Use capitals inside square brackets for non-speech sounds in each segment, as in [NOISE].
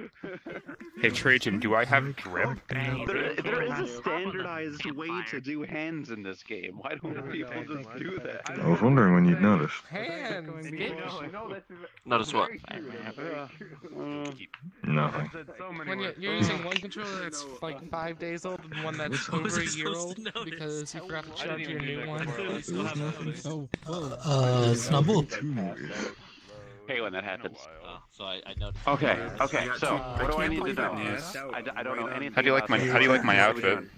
[LAUGHS] Hey Trajan, do I have drip? There, there is a standardized way to do hands in this game. Why don't people just do that? I was wondering when you'd notice. Hands! Notice what? Nothing. When you're, you're using one controller that's like five days old and one that's over a year old [LAUGHS] because you forgot to charge your new one. [LAUGHS] Uh, Snubble. Hey, when that happens. Oh, so I, I noticed. Okay, okay. So, what do I need to know? I don't know anything. How do you like my. How do you like my What are we outfit?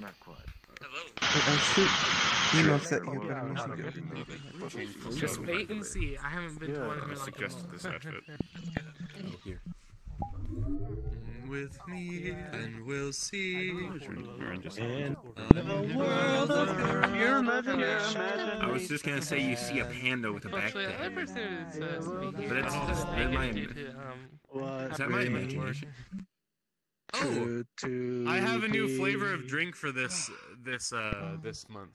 doing? Just wait and see. I haven't been to one in like a this outfit. [LAUGHS] With me, and we'll see. And I was just gonna say you see a panda with a backpack. is uh. But it's uh, just naked my- due Is that my imagination? Oh, I have a new flavor of drink for this this uh this month.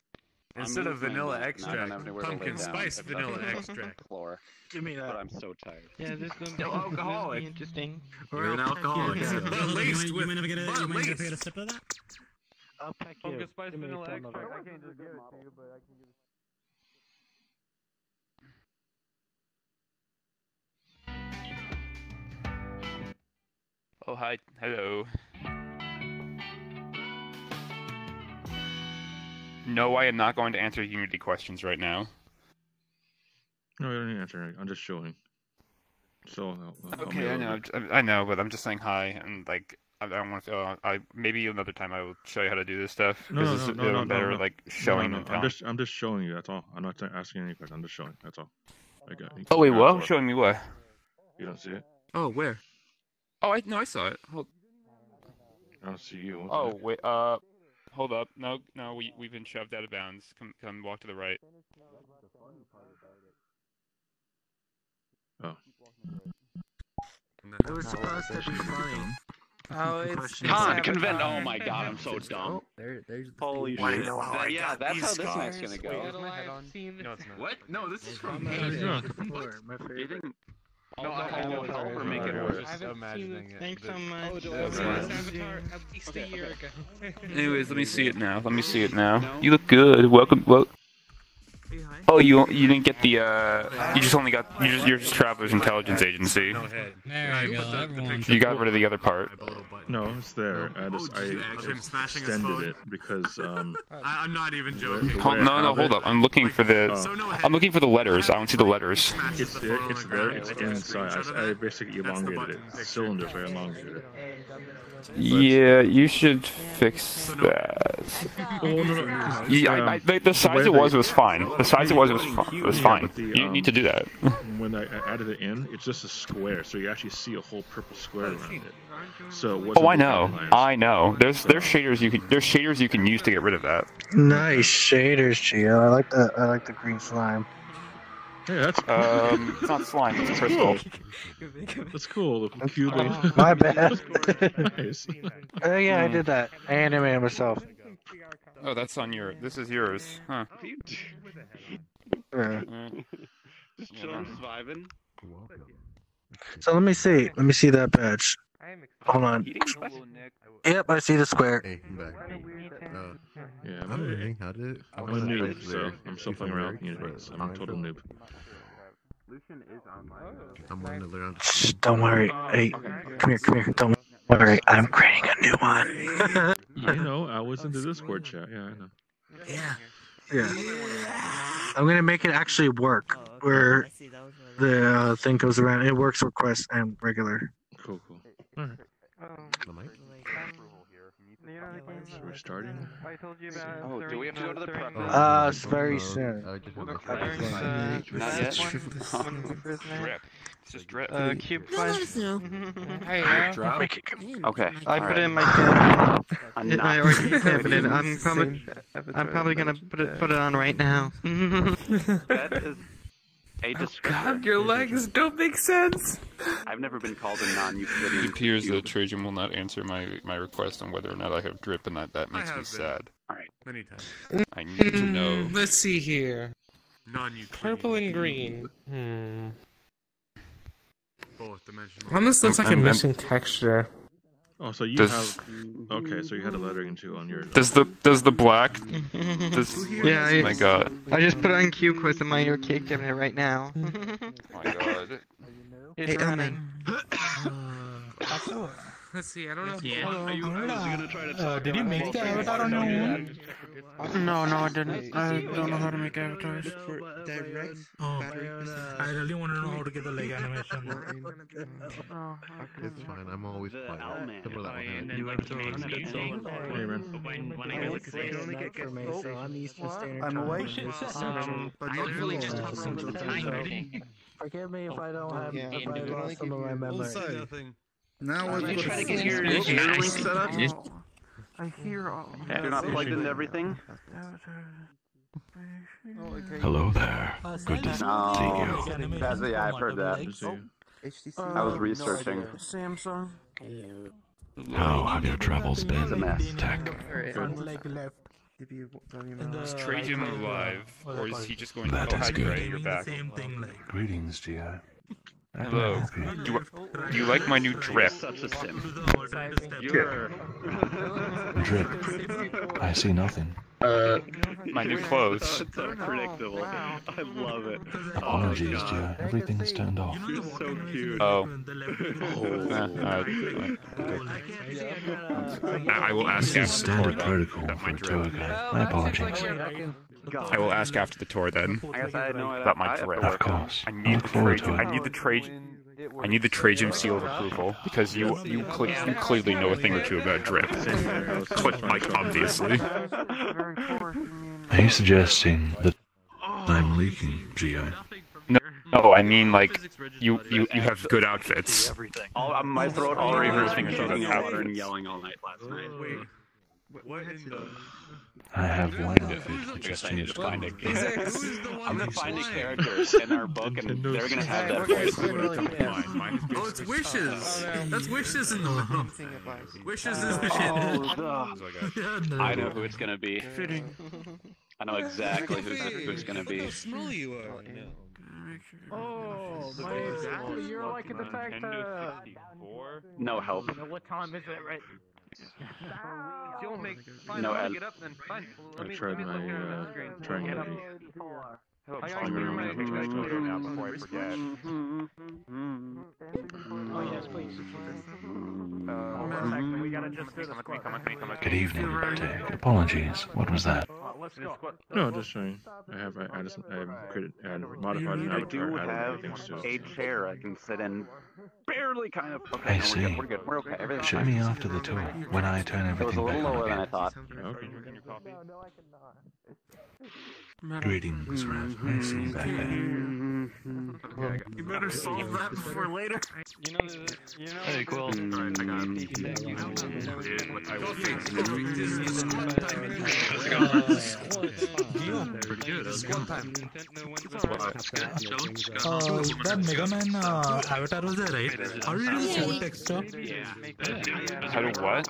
Instead of vanilla but I don't extract, have anywhere to lay pumpkin spice vanilla extract. Floor. [LAUGHS] Give me But I'm so tired. Yeah, this is gonna Still alcoholic. interesting. You're an alcoholic. But [LAUGHS] laced with never get a, but you might never get a sip of that? I'll pack you. Pumpkin spice Give me a vanilla extract. I can't just give it to you, but I can give it. Oh hi, hello. No, I am not going to answer Unity questions right now. No, you don't need to answer. I'm just showing. So, I'll- I'll Okay, I know, I I know, but I'm just saying hi and like I I don't want to. Uh, I maybe another time I will show you how to do this stuff. No, no, this no, is no, no, no, better no. like No, showing no, than I'm just, I'm just showing you. That's all. I'm not asking any questions. I'm just showing. That's all. I got. Oh wait, that's what? all. Showing me what? You don't see it. Oh, where? Oh, I no, I saw it. Hold, I don't see you. What's oh that? wait, uh, hold up. No, no, we we've been shoved out of bounds. Come, come, walk to the right. Oh. It was supposed to be funny. [LAUGHS] Oh, it's Con, convent. Oh my god, I'm so dumb. Oh, there, there's the Holy Why shit. know how I yeah, got that's these how this scars? night's gonna We go. got a live scene. No, it's not. What? No, this is from What are you me. my You favorite. didn't. Oh, No, I no, had oh, no sorry, help or make it worse. I haven't seen it. Thanks so much. I've seen this Avatar at least a year ago. Anyways, let me see it now. Let me see it now. You look good. Welcome. Well. Oh, you you didn't get the uh. You just only got you're just, you're just Travelers Intelligence Agency. There you go, everyone. You got rid of the other part. No, it's there. I just, Oh, I did you actually just smashing his extended it because um. [LAUGHS] I, I'm not even joking. Hold, no, no, hold up. I'm looking for the. So no head. I'm looking for the letters. I don't see the letters. It's there. It's the there. It's inside. I, I basically elongated button it. picture. Cylinders. I elongated it. Yeah, you should fix that. Yeah, I, I, the, the size it was was fine. The size it was was fine. Was fine. You um, need to do that. when I I added it in, it's just a square, so you actually see a whole purple square around it. So it Oh, I know. I know. There's there's shaders you can there's shaders you can use to get rid of that. Nice shaders, Geo. I like the I like the green slime. Yeah, that's Um, it's not slime. It's crystal. that's cool. The Oh, [LAUGHS] my bad. nice. Oh yeah, I did that. I animated myself. Oh, that's on your. This is yours, huh? [LAUGHS] Yeah. Mm. Just chilling, just. So let me see. Let me see that badge. Hold on. Yep, I see the square. Hey, I'm back. Uh, Yeah, I'm I'm, learning how to. I'm a noob, so I'm still playing around with Unity. I'm a total noob. I'm learning to learn. Shh, don't worry. Hey, come here, come here. Don't worry. I'm creating a new one. [LAUGHS] I know. I was in the Discord chat. Yeah, I know. yeah. Yeah. I'm gonna make it actually work. Where the uh, thing goes around. It works request and regular. Cool, cool. Alright, The mic? So we're starting. I told you about. Oh, do we have to go to the prep room? Uh, it's very Uh, soon. I just We'll want go to first. try. Uh, Not yet. one, when we first met. Drip. It's just drip. Uh, cube No, let us know. Hey, uh, [LAUGHS] Drop. Make it. Okay. I all put right. in my cabinet. I'm [LAUGHS] I not. already cabinet. I'm probably, I'm probably gonna put it put it on right now. [LAUGHS] That is a descriptor. your legs don't make sense. I've never been called a non-Euclidean. It appears cube. that Trajan will not answer my, my request on whether or not I have drip, and that, that makes me have been. sad. Many times. I need to know. Let's see here. Non-Euclidean. Purple and green. Hmm. both dimensional. On this looks like a I'm- I'm- missing texture. Oh, so you Does- have. Okay, so you had a lettering too on your. Does the does the black? Does, [LAUGHS] Yeah, oh my god. I just put on Q quiz in my ear cake it right now. Oh [LAUGHS] my god. It's running. Let's see, I don't know. if- I was gonna try to talk did you make both the avatar on your Yeah. own? No, no, I didn't. I don't know how to make avatars. Oh, I really want to know how to get the leg [LAUGHS] animation. [LAUGHS] It's fine. I'm always The quiet. Owlman. Simple that one. You have to run it at some point. Hey, man. When I look at this, for me, so I'm Eastern Standard I'm awake. Um, but I literally just Time, talked Central about Time. the timing. Forgive me if I don't have, Yeah. if I It would only lost some of my memory. Say nothing. Now Are we're you going trying to to get your see- your link set up? I hear all. You're not plugged into everything? Hello there. Good to No. see you. That's, yeah, I've heard that. Good oh. to. I was researching. Samsung. How have your travels It's a been, mess. Tech? Front leg left. Uh, is Trajan alive, or is he just going? That oh, is hi, good. You're back. Same thing like. Greetings, Gia. Hello. Do you, do you like my new drip? Such a sim. You're. Drip. I see nothing. Uh, my new clothes. So predictable. I love it. Apologies, Gia. Everything's turned off. You're so cute. Oh. Oh. Uh, uh, I I will ask This is after the tour standard protocol That for a tour drip. guide. My apologies. I will ask after the tour then. I guess I had no idea. About my I have to drip. Of work on it. course. I I need the forward to Trajan. I need the Trajan. I need the Trajan seal of approval because you you, cle you clearly know a thing or two about drip. Cle- like obviously. Are you suggesting that I'm leaking, Gia? No, no, I mean like you you you have good outfits. All, um, my throat already hurts from Everything choking about on water and yelling all night last night. I have one outfit that just needs cleaning. I'm gonna find a character in our book, and they're gonna have that voice. Oh, it's wishes. Oh, That's wishes in the [LAUGHS] room. Wishes is the Oh, [LAUGHS] shit. I know who it's gonna be. I know exactly who's, who it's gonna be. smelly you are. Oh, oh you're like a detective. No help. What time is it right? Don't make. No, Ed. Get up then. Fine. I tried my uh, triangle. I'm calling you my picture now before I forget. Oh yes, please. Uh, we gotta just do the come on, come on, come on, come on. Good evening, Tech. Apologies. What was that? Let's go. No, just showing. I have. I, I just. I have created. I had modified an I do added have a chair I can sit in. Barely kind of. Okay, I no, we're see. good. We're good. We're okay. Everything's Show me after the tour when I turn It was a everything little back lower on than I again. thought. Okay. Greetings, Rev. I see you back there. You better solve that before later. You know, you know. Hey, cool. I got Uh, that Mega Man uh, avatar was there, right? How do you do sword texture? How do what?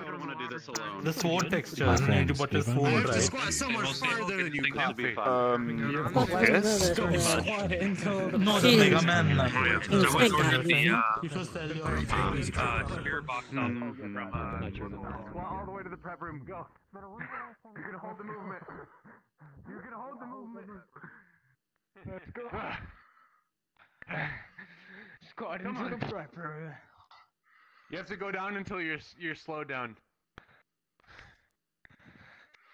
The sword texture. My you need to put the Stephen. sword, I have to right? squat so farther than you, coffee. Um, this? No, the Mega Man. uh, That was on the uh, You should sell your uh, spirit box stuff Mhm. from uh, all the way to the prep room. Go. You're gonna hold the movement. You're gonna hold the movement. Let's go. [SIGHS] Squad into the prep room. You have to go down until you're you're slowed down.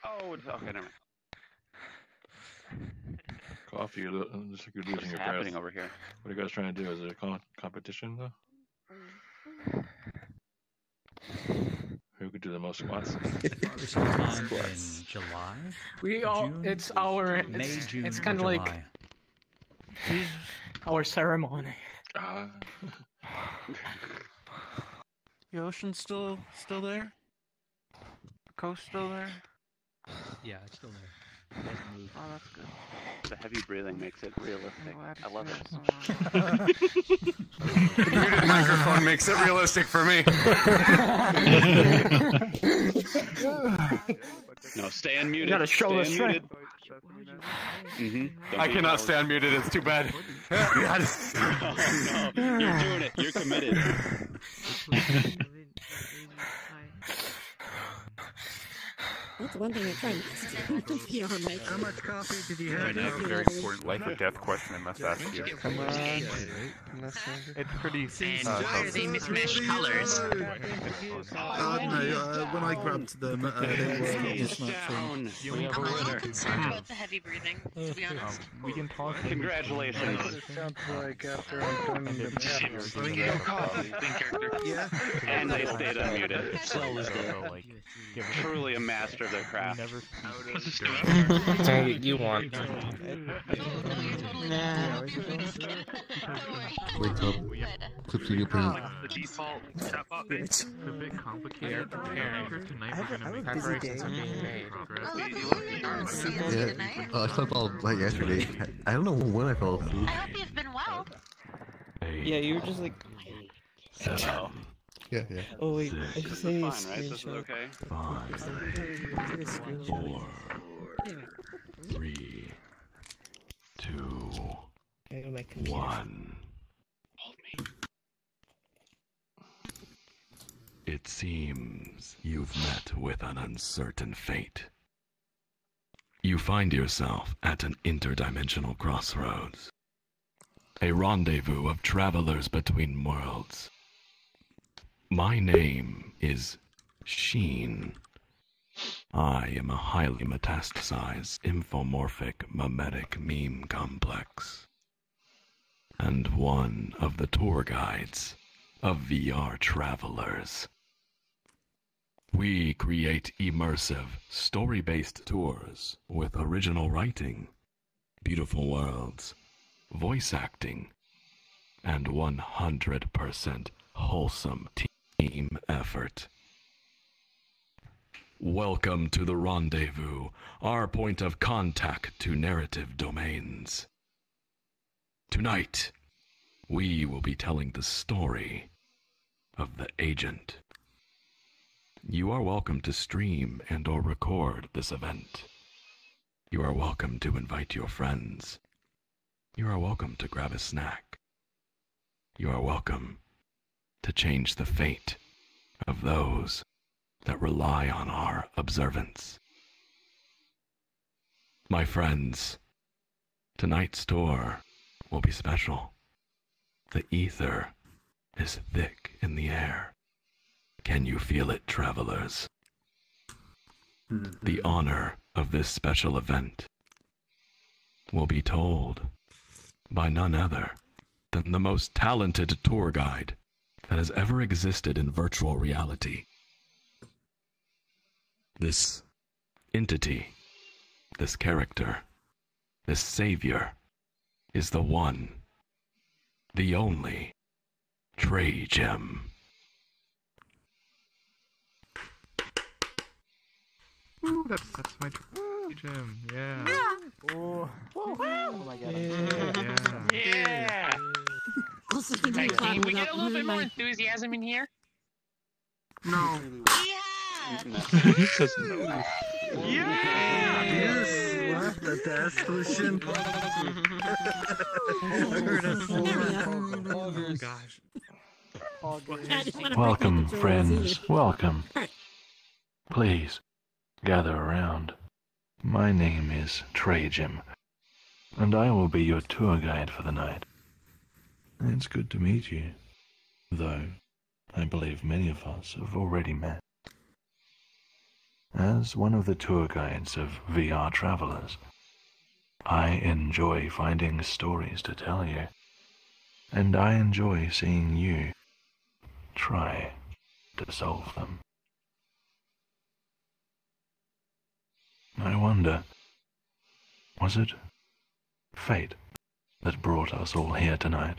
Oh, it's- okay, never mind. Coffee. You look looks like you're What's losing your breath. happening over here? What are you guys trying to do? Is it a con- competition though? Who could do the most squats? in July. We all. June, It's our. May, It's, June, it's kind of like our ceremony. Ah. Your ocean's still still there. The Coast still there. Yeah, it's still there. It hasn't moved. Oh, that's good. The heavy breathing makes it realistic. I love it. Muted [LAUGHS] microphone makes it realistic for me. No, stay unmuted. gotta show stay the unmuted. Mm-hmm. I cannot stay unmuted. It's too bad. [LAUGHS] no, you're doing it. You're committed. [LAUGHS] That's one thing I tried not to VR make. How much coffee did you I have? have a very important life or death question I must ask you. Come on. It's pretty. Enjoy the mismatched colors. Uh, no, uh, when I grabbed them, uh, they were just not Down. from. We have a I'm a little concerned about the heavy breathing, to be honest. We can talk. Congratulations. Sounds like after I'm done the Yeah. And they stayed unmuted. Truly a master of their craft. Dang it, you won. [LAUGHS] Nah. Wake up. Clips in your pants. The default step up. It's a bit complicated preparing. Tonight I have we're a- I gonna make preparations day. are being made. Yeah. Uh, I slept all night yesterday. I don't know when I fell asleep. I hope you've been well. Yeah, you were just like. Yeah, yeah. [LAUGHS] Oh wait, I just need a Fine, right? This is screenshot. okay. Five, Take a screenshot. four, three, two, I got my computer. one. It seems you've met with an uncertain fate. You find yourself at an interdimensional crossroads. A rendezvous of travelers between worlds. My name is Sheen. I am a highly metastasized infomorphic mimetic meme complex. And one of the tour guides of VR travelers. We create immersive, story based tours with original writing, beautiful worlds, voice acting, and 100% wholesome team effort. Welcome to the rendezvous, our point of contact to narrative domains. Tonight, we will be telling the story of the agent. You are welcome to stream and or record this event. You are welcome to invite your friends. You are welcome to grab a snack. You are welcome to change the fate of those that rely on our observance. My friends, tonight's tour will be special. The ether is thick in the air. Can you feel it, travelers? The mm-hmm. honor of this special event will be told by none other than the most talented tour guide that has ever existed in virtual reality. This entity, this character, this savior is the one, the only Trey Gem. Ooh, that's that's my gym. Yeah. Oh. Oh, oh my god. Yeah. Yeah. Also, can Hey, you can we get a little bit more enthusiasm in here? No. Yeah. No. Yeah. You Yes, what the solution. Oh gosh. Welcome, friends. Welcome. Please, gather around. My name is Trajim, and I will be your tour guide for the night. It's good to meet you, though I believe many of us have already met. As one of the tour guides of VR travelers, I enjoy finding stories to tell you, and I enjoy seeing you try to solve them. I wonder, was it fate that brought us all here tonight?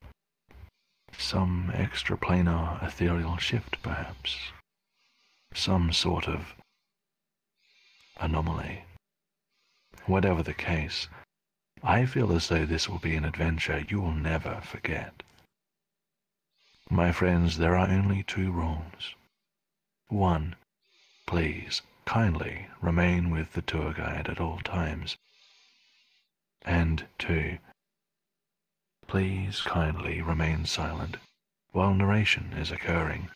Some extraplanar ethereal shift, perhaps? Some sort of anomaly? Whatever the case, I feel as though this will be an adventure you will never forget. My friends, there are only two rules. One, please kindly remain with the tour guide at all times. And two, please kindly remain silent while narration is occurring.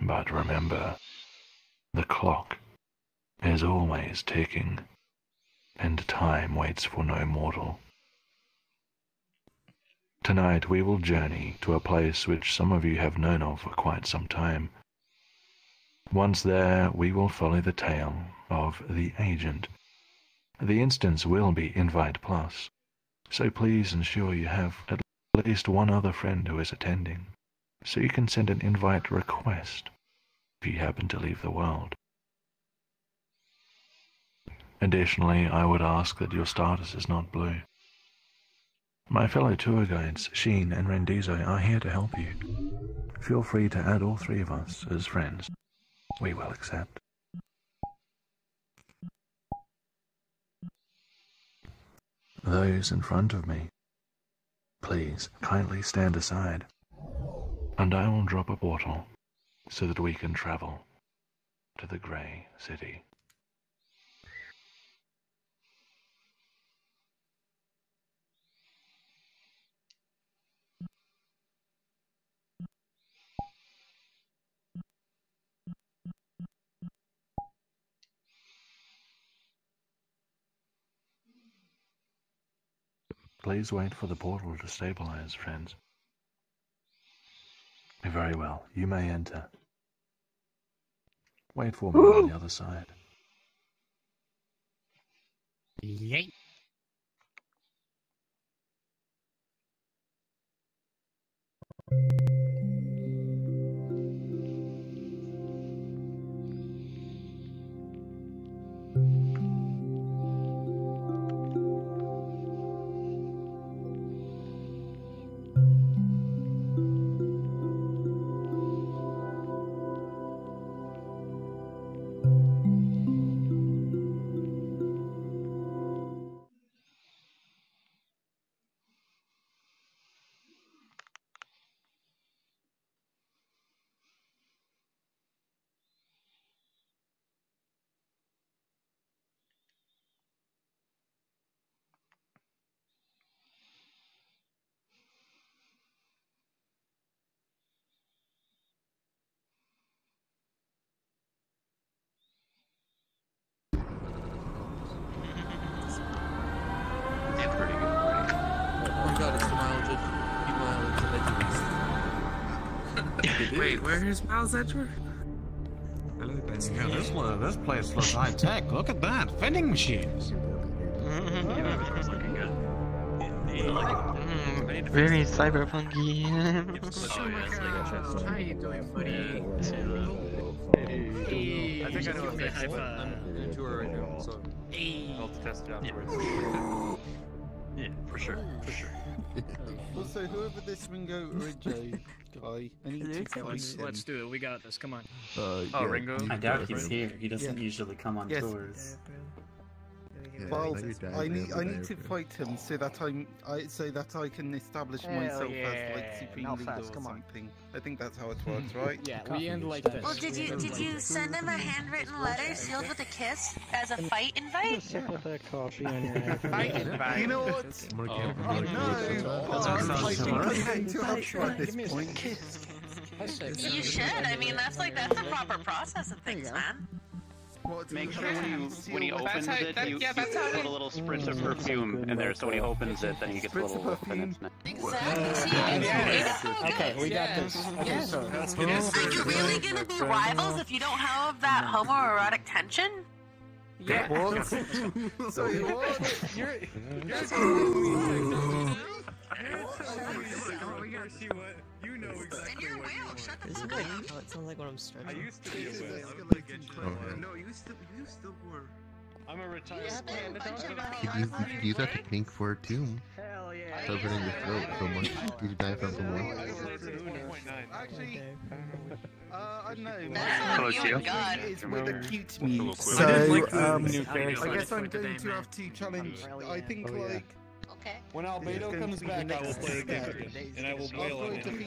But remember, the clock is always ticking, and time waits for no mortal. Tonight we will journey to a place which some of you have known of for quite some time. Once there, we will follow the tale of the agent. The instance will be Invite Plus, so please ensure you have at least one other friend who is attending, so you can send an invite request if you happen to leave the world. Additionally, I would ask that your status is not blue. My fellow tour guides, Sheen and Rendizo, are here to help you. Feel free to add all three of us as friends. We will accept. Those in front of me, please kindly stand aside, and I will drop a portal so that we can travel to the Grey City. Please wait for the portal to stabilize, friends. Very well, you may enter. Wait for me on the other side. Yay. Wait, Miles Edgeworth? Yeah, this one, this place looks high tech. Look at that, vending machines. Very cyberpunky. How you doing, buddy? I think I know what fix it. I'm in tour right now, so I'll test it afterwards. Yeah, for sure, for sure. Also, whoever this Ringo Ridgey [LAUGHS] guy, I need to find Let's, him. let's do it. We got this. Come on. Uh, Oh, yeah. Ringo? I doubt he's here. He doesn't Yeah. usually come on Yes. tours. Well, Yeah, your I need I need to died. fight him so that I'm I so that I can establish Hell myself as like supreme Now leader fast, or come on. something. I think that's how it works, [LAUGHS] right? Yeah, we end like this. Well, did you did you send him a handwritten letter sealed with a kiss as a fight invite? Put a copy on your [LAUGHS] head. You know what? Oh, oh, I'm gonna Oh, cancel no! it. Oh, I'm fighting content to outro at this Give me a point. You should. I mean, that's like that's a proper process of things, man. Make sure when you when he opens how- it, that- you, yeah, you how put it- a little spritz of perfume in there. So when he opens it, then he gets a Spritz of little. perfume. Exactly. See, it's. Okay, we got this. Okay, so Are you really gonna be rivals if you don't have that homoerotic tension? Yeah. What? Sorry, what? You're. A whale. Shut the fuck up. how it sounds like when I'm I used to be a whale. Oh, No, you still you still were. I'm a retired. A of money You use, that technique for a tomb. hell yeah. It in throat for months. Did you die from someone? Actually, uh, I don't know. That's and God. is with acute me. So, the um, I guess I'm going to have to challenge. I think like Okay. When Albedo comes back, I will play against him, and I will wail on him.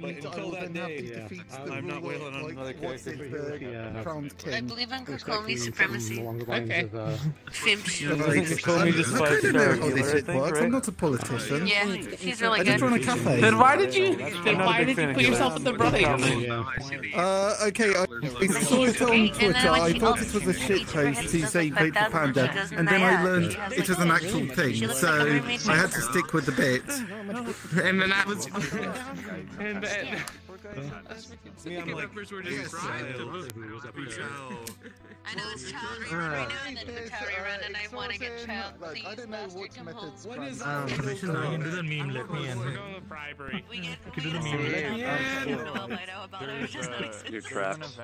But until that day, I'm not wailing on another character. I believe in Kokomi supremacy. Okay. Fim. I think Kokomi just I fights don't know how this Dracula, I shit think, works. I'm not a politician. Yeah, he's really I just good. run a cafe. Then why did you? Then why did you put yourself Gillis. at the right? Uh, okay, I, I saw it on Twitter. I thought it was a shit post to say vote for Panda, and then I learned it was an actual thing, so I had to stick with the bait. And then that was. [LAUGHS] and then. Me, I'm like, Members were just bribed to vote for Brutal. I know it's Childe rerun right now, and then Futari run, and I want to get Childe. Please, bastard, come home. what is Um, Commission, I can do the meme. Let me in. We're going with bribery. We get. Can you do the we meme? get- Let me I in. don't know what I know about it. It's [LAUGHS] just not exist. You're trapped.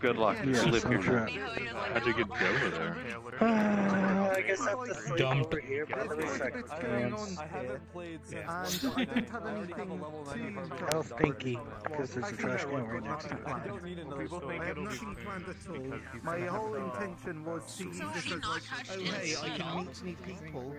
Good luck. You live here. How'd you get over there? [LAUGHS] I guess I have to sleep Dumped. over here for the second. I haven't played since. And I don't have anything to Hell stinky, because there's a trash can right next to it. I don't need another story. I have nothing planned at all. My whole intention was to use this as like, oh hey, I can meet new people,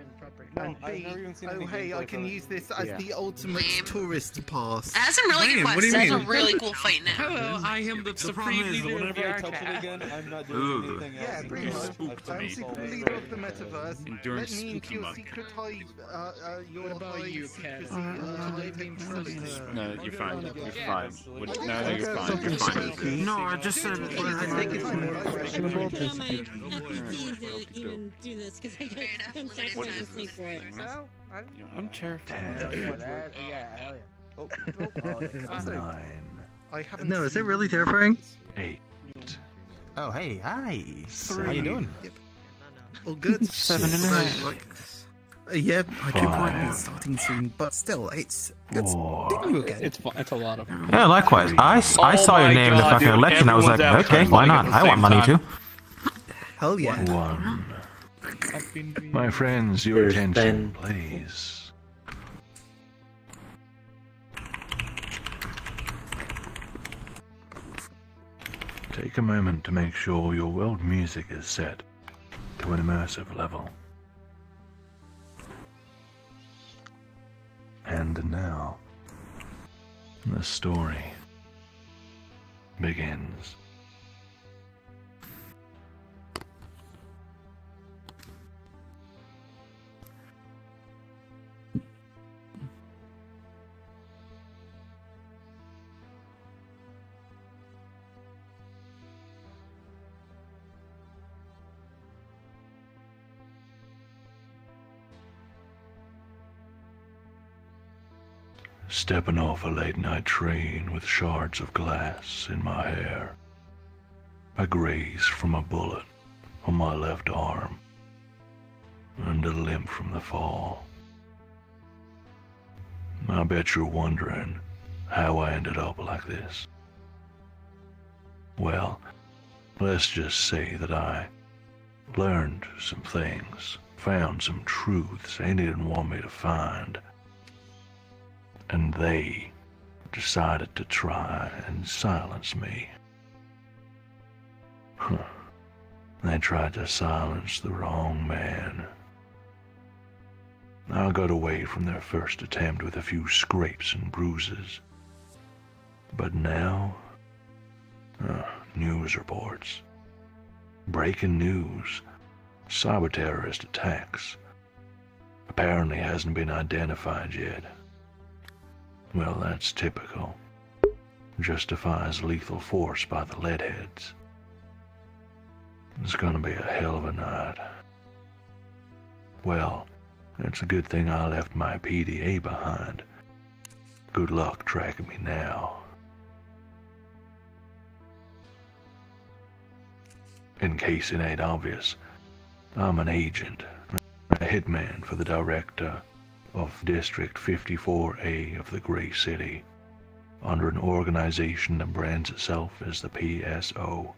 and B, never even seen oh hey, I can use this as the ultimate tourist pass. It has some really good Man, what do quests. you It has a really cool fight now. Hello, I am the, The supreme leader of the touch it Arcade. again, I'm not doing Ooh. anything else. Yeah, pretty much. Spooked I'm secret leader of the metaverse. Enduring Let me into spooky your secret high, uh, uh, your What about high you, secrecy, Ken? uh, high technology. No, you're fine. You're fine. What, no, no, Okay, you're fine. something You're fine. spooky. No, I just said. I think it's more questionable than How am I to even do this? Because I Fair got enough. ten What seconds is to sleep for it. I'm terrified. I haven't No, is it really terrifying? Eight. Oh, hey, hi. Seven. How you doing? Yep. All good. Seven and a So, like, uh, yeah, I do quite Five. starting soon, but still, it's it's Four. getting again. It's fu- it's a lot of. Yeah, likewise. Oh I, s- I Oh saw your my name in the God, fucking dude, election. I was like, everyone's out okay, why not? at the I want same money time. too. Hell yeah. One. My friends, your There's attention, Ben. please. Take a moment to make sure your world music is set to an immersive level. And now, the story begins. Stepping off a late night train with shards of glass in my hair. I graze from a bullet on my left arm and a limp from the fall. I bet you're wondering how I ended up like this. Well, let's just say that I learned some things, found some truths they didn't want me to find and they decided to try and silence me. Huh. They tried to silence the wrong man. I got away from their first attempt with a few scrapes and bruises. But now, uh, news reports. Breaking news. Cyber terrorist attacks. Apparently hasn't been identified yet. Well, that's typical. Justifies lethal force by the leadheads. It's gonna be a hell of a night. Well, it's a good thing I left my PDA behind. Good luck tracking me now. In case it ain't obvious, I'm an agent, a hitman for the director of District 54A of the Gray City, under an organization that brands itself as the PSO.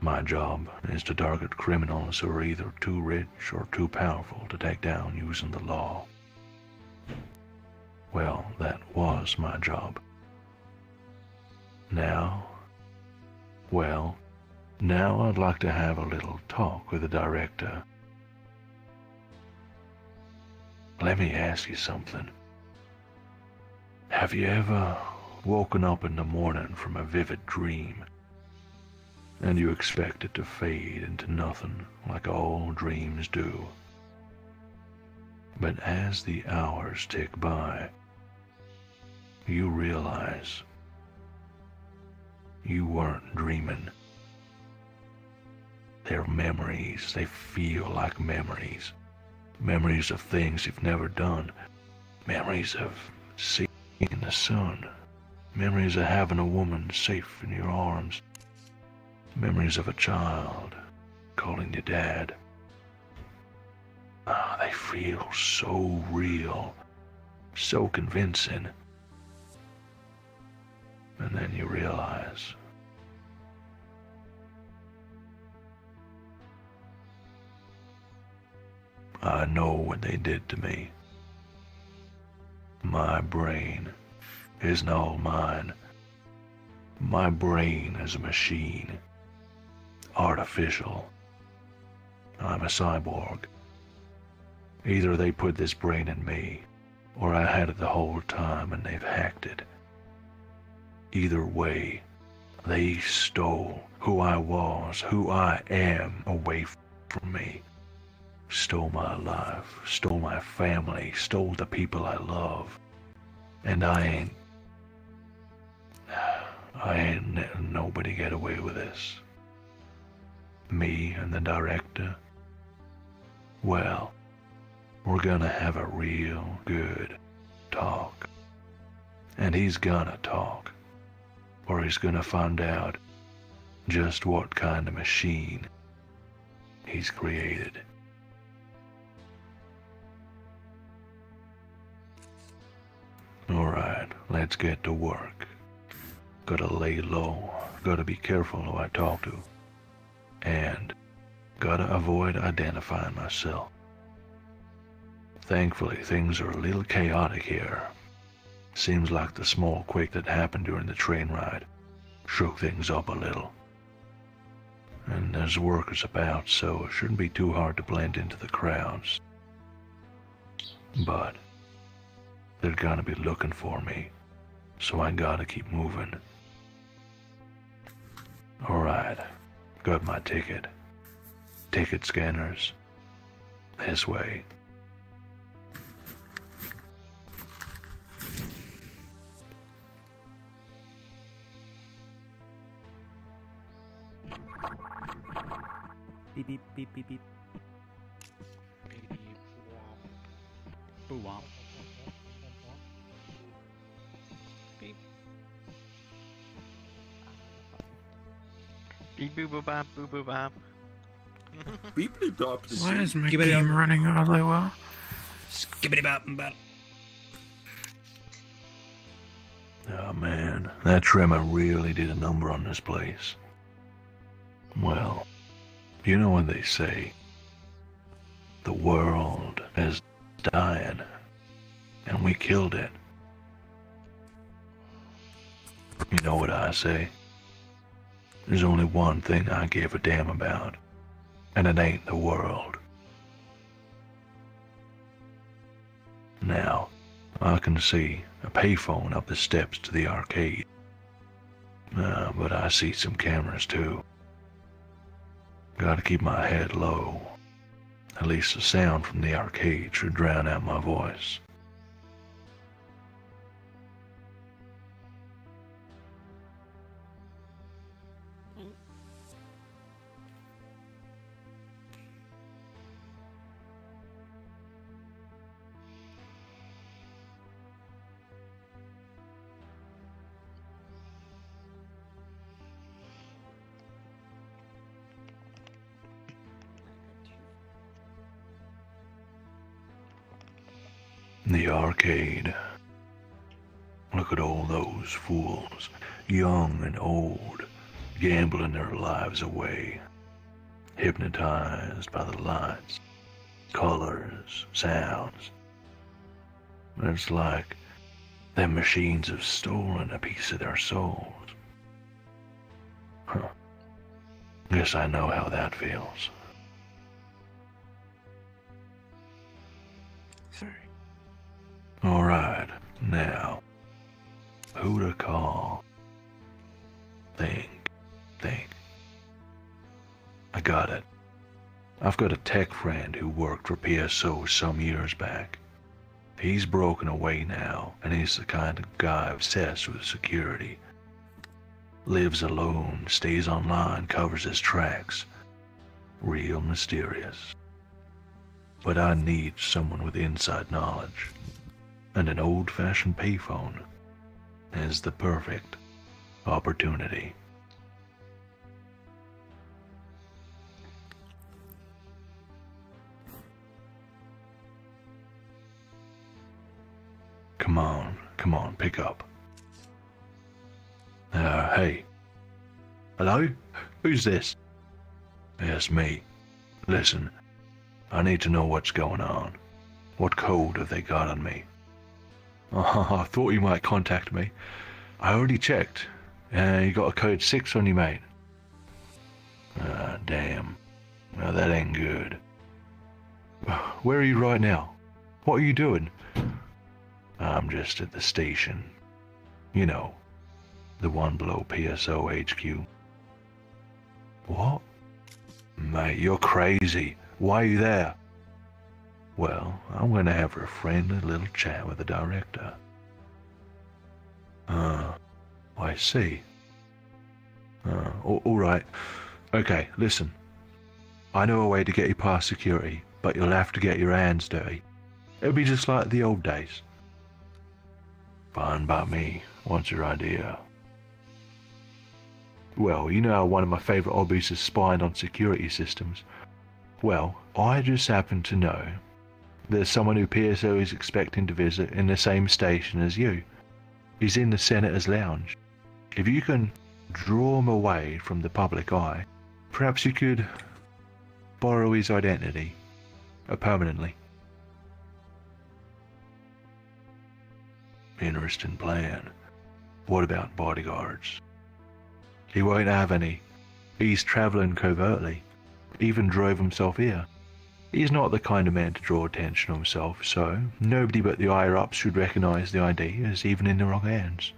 My job is to target criminals who are either too rich or too powerful to take down using the law. Well, that was my job. Now, well, now I'd like to have a little talk with the director. Let me ask you something. Have you ever woken up in the morning from a vivid dream and you expect it to fade into nothing like all dreams do? But as the hours tick by, you realize you weren't dreaming. They're memories. They feel like memories. Memories of things you've never done. Memories of seeing the sun. Memories of having a woman safe in your arms. Memories of a child calling you dad. Ah, they feel so real, so convincing. And then you realize I know what they did to me. My brain isn't all mine. My brain is a machine. Artificial. I'm a cyborg. Either they put this brain in me, or I had it the whole time and they've hacked it. Either way, they stole who I was, who I am away from me. Stole my life, stole my family, stole the people I love. And I ain't. I ain't letting nobody get away with this. Me and the director. Well, we're gonna have a real good talk. And he's gonna talk. Or he's gonna find out just what kind of machine he's created. Alright, let's get to work. Gotta lay low, gotta be careful who I talk to, and gotta avoid identifying myself. Thankfully, things are a little chaotic here. Seems like the small quake that happened during the train ride shook things up a little. And there's workers about, so it shouldn't be too hard to blend into the crowds. But they're gonna be looking for me, so I gotta keep moving. Alright, got my ticket. Ticket scanners. This way. Beep beep beep beep beep. Boo womp. Beep boo boo bop boo boo bop. Beep boop bop. Why is my game running all the well? Skibbity bop and bop. Oh man, that trimmer really did a number on this place. Well, you know what they say. The world is dying, and we killed it. You know what I say? There's only one thing I give a damn about, and it ain't the world. Now, I can see a payphone up the steps to the arcade. Uh, but I see some cameras too. Gotta keep my head low. At least the sound from the arcade should drown out my voice. Look at all those fools, young and old, gambling their lives away, hypnotized by the lights, colors, sounds. It's like them machines have stolen a piece of their souls. Huh. Guess I know how that feels. All right, now, who to call? Think, think. I got it. I've got a tech friend who worked for PSO some years back. He's broken away now, and he's the kind of guy obsessed with security. Lives alone, stays online, covers his tracks. Real mysterious. But I need someone with inside knowledge. And an old fashioned payphone is the perfect opportunity. Come on, come on, pick up. Uh, hey. Hello? Who's this? Yes, me. Listen, I need to know what's going on. What code have they got on me? [LAUGHS] I thought you might contact me. I already checked. Uh, you got a code 6 on you, mate. Ah, damn. Well, that ain't good. [SIGHS] Where are you right now? What are you doing? I'm just at the station. You know, the one below PSO HQ. What? Mate, you're crazy. Why are you there? Well, I'm going to have a friendly little chat with the director. Ah, I see. Uh, all, all right. Okay, listen. I know a way to get you past security, but you'll have to get your hands dirty. It'll be just like the old days. Fine by me. What's your idea? Well, you know how one of my favorite hobbies is spying on security systems. Well, I just happen to know there's someone who PSO is expecting to visit in the same station as you. He's in the Senator's Lounge. If you can draw him away from the public eye, perhaps you could borrow his identity uh, permanently. Interesting plan. What about bodyguards? He won't have any. He's travelling covertly. Even drove himself here. He's not the kind of man to draw attention to himself, so nobody but the higher ups should recognize the ID as even in the wrong hands.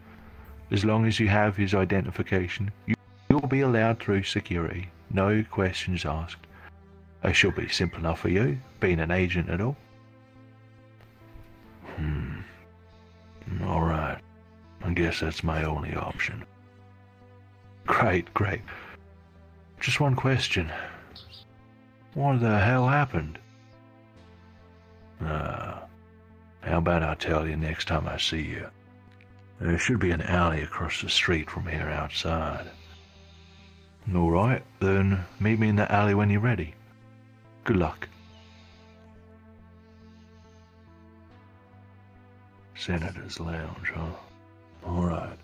As long as you have his identification, you, you'll be allowed through security. No questions asked. It should be simple enough for you, being an agent at all. Hmm. Alright. I guess that's my only option. Great, great. Just one question. What the hell happened? Uh, how about I tell you next time I see you? There should be an alley across the street from here outside. All right, then meet me in the alley when you're ready. Good luck. Senator's Lounge, huh? All right.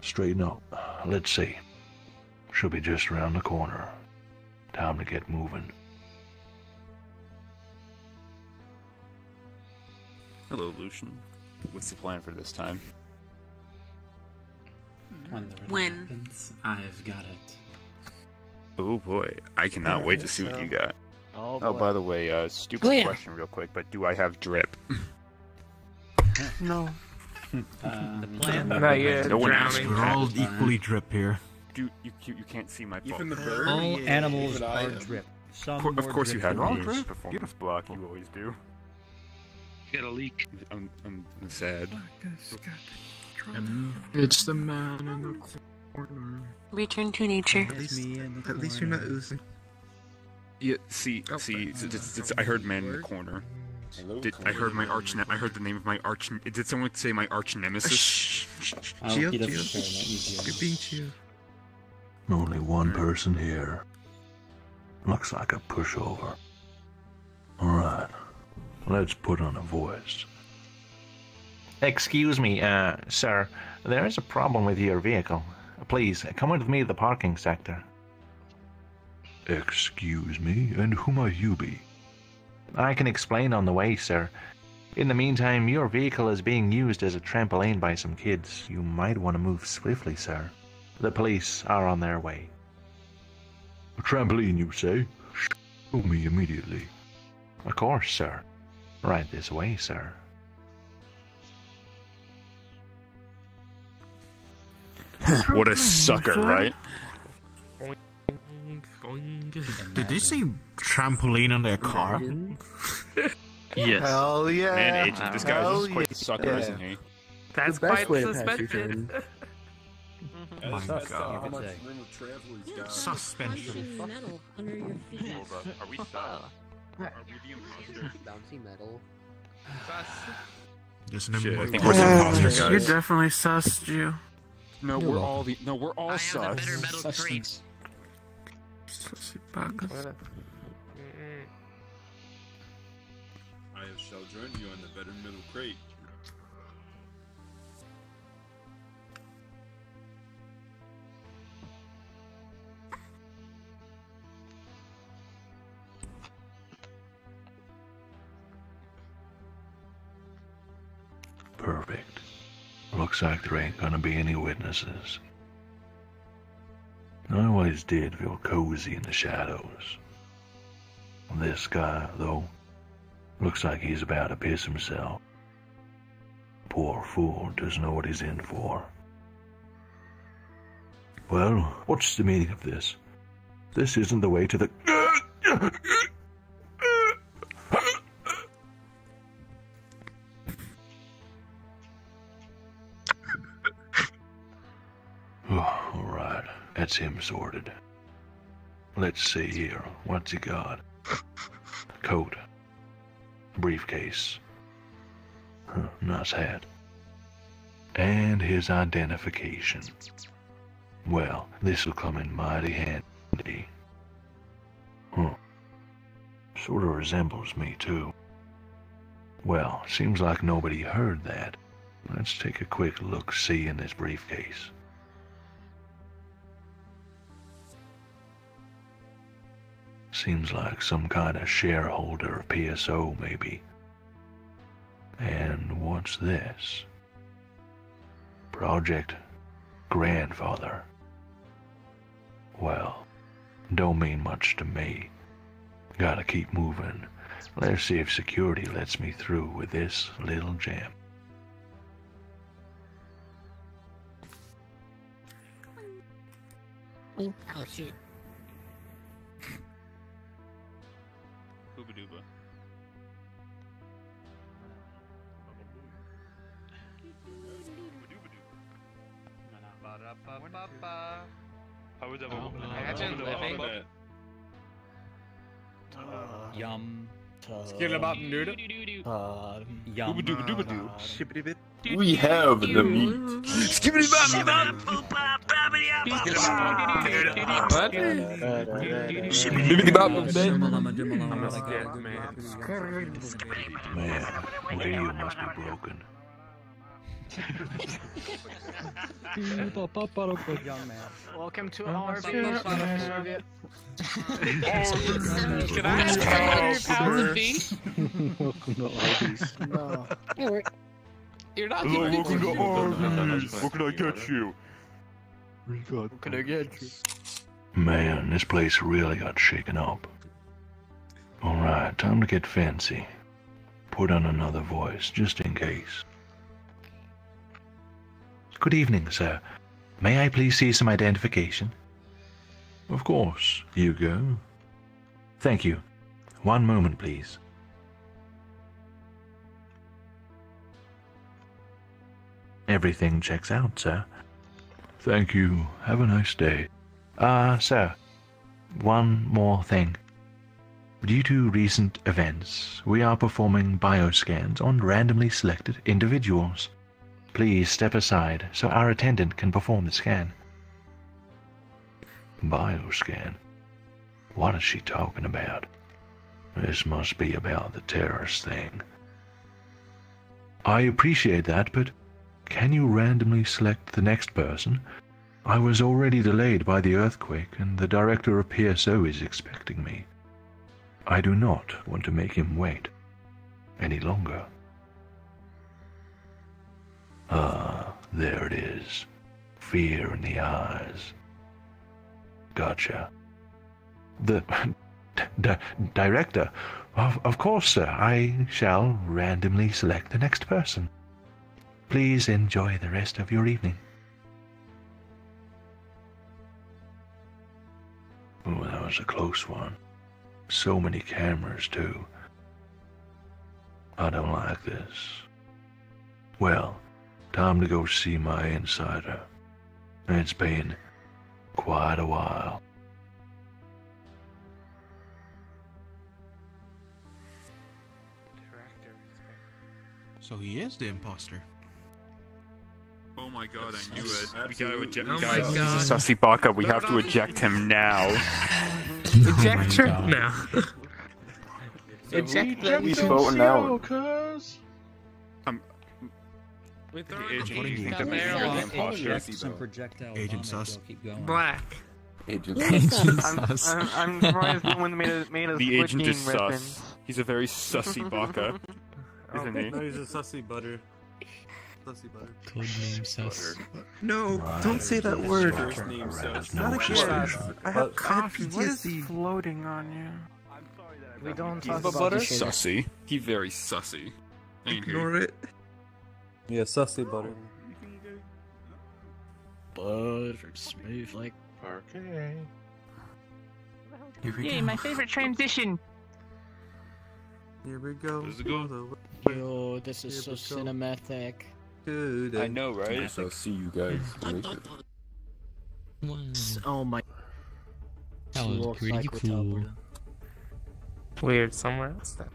Straighten up. Let's see. Should be just around the corner. Time to get moving. Hello, Lucian. What's the plan for this time? When? the Happens, I've got it. Oh boy, I cannot wait to see what you got. Oh, Oh, by the way, uh, stupid Oh, yeah. question, real quick, but do I have drip? No. Uh, [LAUGHS] the plan. Not yet. No one asked. We're all equally drip here. Do you, you, you can't see my Even the bird? All Yeah, animals even I are am. drip. Some Of of more course you had than wrong others. performance block. You always do. Get a leak. I'm, I'm, I'm sad. It's the man in the corner. Return to nature. At least you're not oozing. Yeah, see, see, oh, it's, it's, it's, I heard man in the corner. Did, I heard my arch. Ne- I heard the name of my arch. Did someone say my arch nemesis? Oh, Gio, he doesn't Gio. care, not you, Gio. Good being Gio. Only one person here. Looks like a pushover. Alright, let's put on a voice. Excuse me, uh, sir. There is a problem with your vehicle. Please, come with me to the parking sector. Excuse me, and who might you be? I can explain on the way, sir. In the meantime, your vehicle is being used as a trampoline by some kids. You might want to move swiftly, sir. The police are on their way. A trampoline, you say? Show me immediately. Of course, sir. Right this way, sir. [LAUGHS] what a sucker, right? Did they say trampoline on their car? [LAUGHS] yes. Hell yeah. Man, Agent, this guy is quite yeah. sucker, yeah. isn't he? That's quite suspected. [LAUGHS] to pass your suspected. turn. Oh my That's god. how much Suspension. metal under your feet. Hold up. Are we sus? Are we the imposters? [LAUGHS] Bouncy metal. There's no Shit, I think we're the imposters, You guys. definitely sussed you. No, You're we're welcome. all the. No, we're all sus. Sustenance. Sussy buggers. I shall join you on the better middle crate. Looks like there ain't gonna be any witnesses. I always did feel cozy in the shadows. This guy, though, looks like he's about to piss himself. Poor fool doesn't know what he's in for. Well, what's the meaning of this? This isn't the way to the. Him sorted. Let's see here. What's he got? Coat. Briefcase. Huh, nice hat. And his identification. Well, this'll come in mighty handy. Huh. Sort of resembles me, too. Well, seems like nobody heard that. Let's take a quick look see in this briefcase. Seems like some kind of shareholder of PSO, maybe. And what's this? Project Grandfather. Well, don't mean much to me. Gotta keep moving. Let's see if security lets me through with this little gem. Oh shit. How would that Imagine living. Yum. Skidabop-doodle. Yum. Booba-dooba-dooba-doo. We have the meat. Skibbity Man, radio must be broken. Young man. Welcome to our shit, Beatles. Soviet. Can I ask how many pounds of beef? Welcome to Arby's. No. Hey, we're, You're not Hello, giving me welcome to Arby's. What can I get you? What can I get you? Man, this place really got shaken up. Alright, time to get fancy. Put on another voice, just in case. Good evening, sir. May I please see some identification? Of course. You go. Thank you. One moment, please. Everything checks out, sir. Thank you. Have a nice day. Ah, uh, sir. One more thing. Due to recent events, we are performing bioscans on randomly selected individuals. Please step aside so our attendant can perform the scan. Bioscan? What is she talking about? This must be about the terrorist thing. I appreciate that, but can you randomly select the next person? I was already delayed by the earthquake, and the director of PSO is expecting me. I do not want to make him wait any longer. Ah, there it is. Fear in the eyes. Gotcha. The [LAUGHS] director. Of, of course, sir. I shall randomly select the next person. Please enjoy the rest of your evening. Oh, that was a close one. So many cameras, too. I don't like this. Well, time to go see my insider. It's been quite a while. So he is the imposter. Oh my god, I knew it. We gotta eject Oh my guys. God. Sussy Baka, we have to eject him now. [LAUGHS] Eject oh her? No. Eject them. He's voting out. Cuz. With the our agent, do you think that there, you're the I'll- imposter? Some projectile Agent sus. keep going. Black. Agent [LAUGHS] I'm, I'm, I'm [LAUGHS] surprised no one made a, made a The agent is reference. sus. He's a very sussy [LAUGHS] Baka, oh, isn't he? No, he's a sussy butter. Sussy butter. Codename sus. No, don't say that word. First name sus. Not again. I have Coffee, what is floating on you? We don't talk a about butter the shit. sussy. He very sussy. Ain't he? Ignore it. Yeah, sussy butter. Butter smooth like Okay. Yay, my favorite transition. Here we go. Does it go? Yo, this is so Here we go. cinematic. Dude, I know, right? So see you guys later. Oh my. That was pretty like cool. Weird, somewhere else then.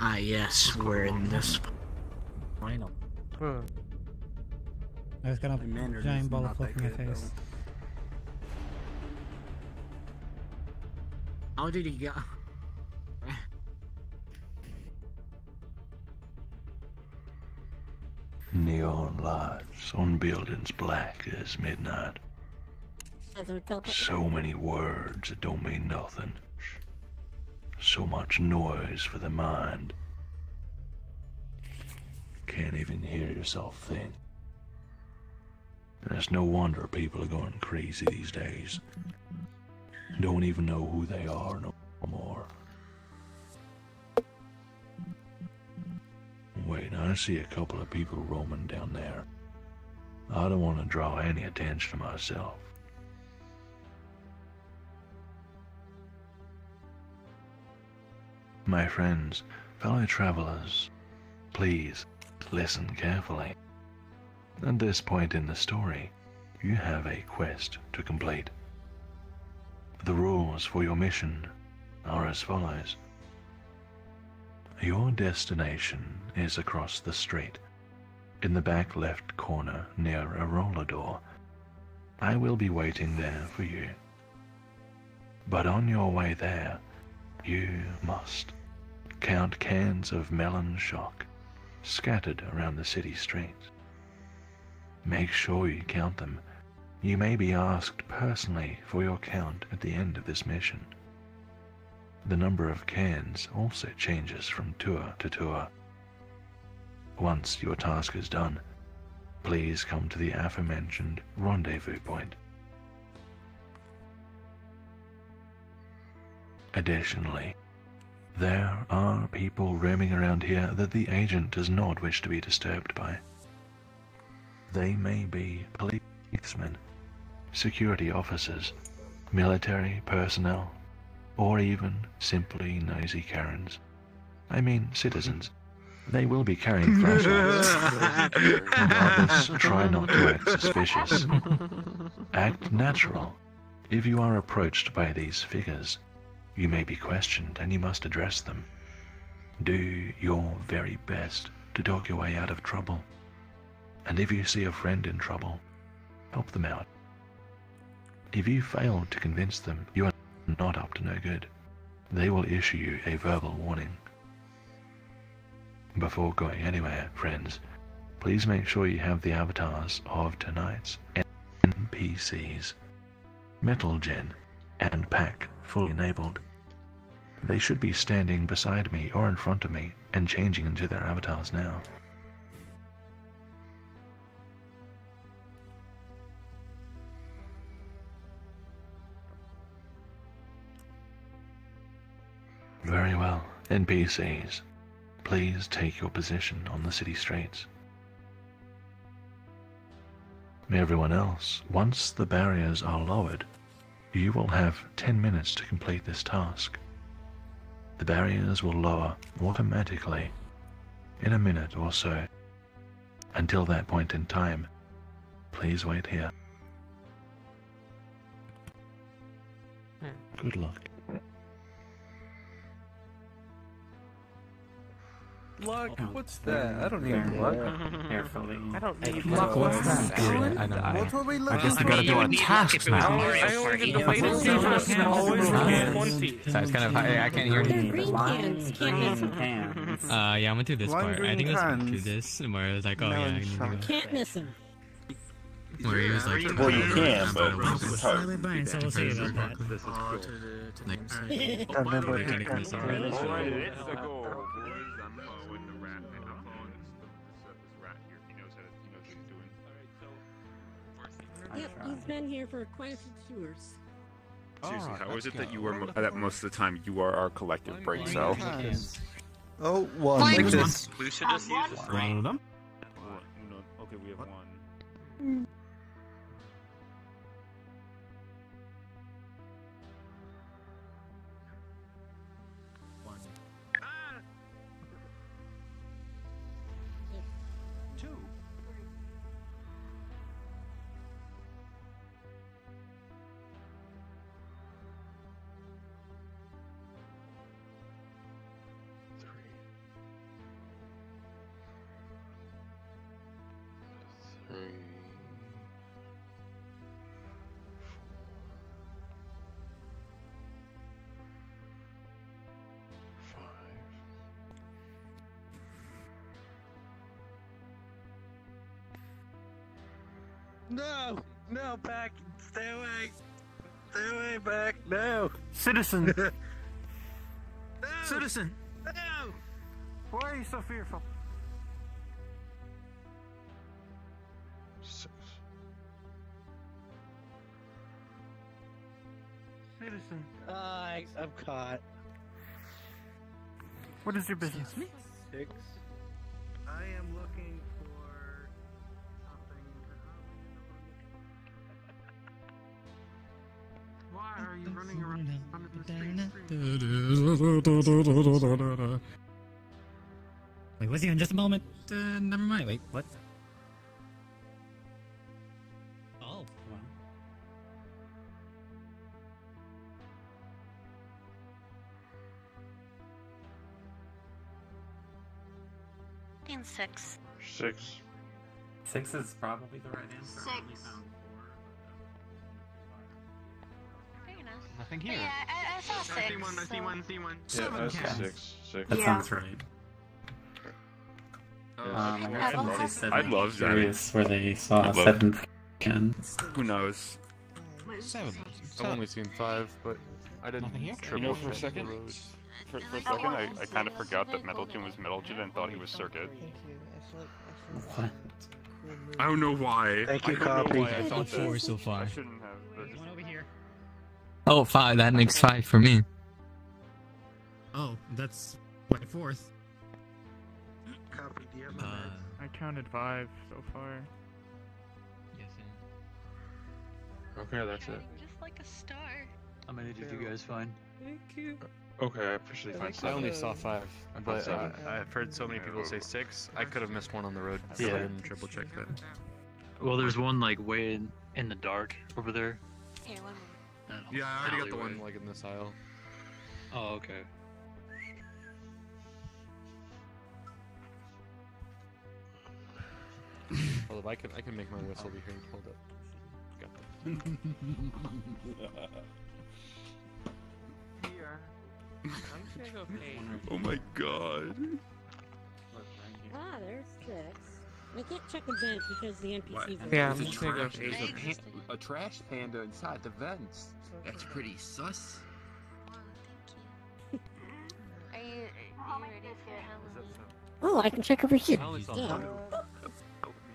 Ah yes, we're in this final. Hmm. I was gonna have Mandarin a giant ball not of fluff in my face. How did he get? [LAUGHS] Neon lights on buildings black as midnight. So many words that don't mean nothing. So much noise for the mind. Can't even hear yourself think. It's no wonder people are going crazy these days. Don't even know who they are no more. Wait, I see a couple of people roaming down there. I don't want to draw any attention to myself. My friends, fellow travelers, please listen carefully. At this point in the story, you have a quest to complete. The rules for your mission are as follows. Your destination is across the street, in the back left corner near a roller door. I will be waiting there for you. But on your way there, you must count cans of melon shock scattered around the city streets. Make sure you count them. You may be asked personally for your count at the end of this mission. The number of cans also changes from tour to tour. Once your task is done, please come to the aforementioned rendezvous point. Additionally, there are people roaming around here that the agent does not wish to be disturbed by. They may be policemen, security officers, military personnel, or even simply nosy Karens. I mean citizens. They will be carrying [LAUGHS] flashlights. Regardless, try not to act suspicious. [LAUGHS] Act natural. If you are approached by these figures, you may be questioned and you must address them. Do your very best to dog your way out of trouble. And if you see a friend in trouble, help them out. If you fail to convince them you are not up to no good, they will issue you a verbal warning. Before going anywhere, friends, please make sure you have the avatars of tonight's NPCs, Metal Gen, and Pack fully enabled. They should be standing beside me or in front of me and changing into their avatars now. Very well, NPCs. Please take your position on the city streets. May everyone else, once the barriers are lowered, You will have 10 minutes to complete this task. The barriers will lower automatically in a minute or so. Until that point in time, please wait here. Hmm. Good luck. Luck? What's that? I don't need luck. Carefully. I don't need Luck, luck. what's that? Talent? I know. What were we I looking guess I gotta do a task now. I only get the latest season and always Huh? 20. So it's kind of I, I can't hear you. Green cans. Can't miss 'em. cans. Uh, yeah, I'm gonna do this Lime part. I green think it was cans. do this where it was like, oh yeah, I need to go. Can't miss 'em. Where he was like, Well, you can, but it's hard. Slightly behind, so we'll see about that. This is cool. Remember we can ignore some of it. Alright, it's the goal, what he's he's been here for quite a few tours. Seriously, how is it that you are mo- that most of the time you are our collective brain cell? Oh, one. Like Like this. this. We should just use this. One of them? Okay, we have one. No, no, back. Stay away. Stay away, back. No. Citizen. [LAUGHS] Citizen. No. Why are you so fearful? Citizen. Uh, I, I'm caught. What is your business? Six. I am looking running around the street? Wait, what's he in just a moment? Uh, never mind. Wait, what? Oh, well. In six. Six. Six is probably the right answer. Six. Found four. Fair enough. Nothing Yeah. I, I saw six. I see one, I see so- one, see one. Yeah, Seven that's cans. six. Six. That Yeah. sounds right. Uh, Um, I Yeah, heard someone well, say seven. I love that. Curious where they saw I love seven cans. Who knows? Seven. I've only seen five, but I didn't Nothing here? You know, for a second, for, for a second, I, I kind of forgot that Metalgen was Metalgen and thought he was Circuit. What? I don't know why. Thank you, I copy. I thought Four so far. I shouldn't have. Oh, five. That makes five for me. Oh, that's my fourth. Copy. Do you have my Uh. I counted five so far. yes, Okay, that's it. Just like a star. How many did you guys find? Thank you. Okay, I officially find I only saw five, but uh. I've heard so many people say six. I could have missed one on the road, so I Yeah. didn't triple check that. Well, there's one like way in, in the dark over there. Here, one more. I don't know, Yeah, I already got the one like in this aisle. Oh, okay. Hold up, I can I can make my whistle be heard. Hold up. Got that. [LAUGHS] Here. I'm just gonna go. [LAUGHS] Oh my god. Ah, there's six. I can't check the vent because the NPCs are Yeah, There's I'm a just gonna go trash, there's a, a trash panda inside the vents. That's pretty sus. Are you, are you ready for Halloween? Oh, I can check over here. I only saw Yeah. one.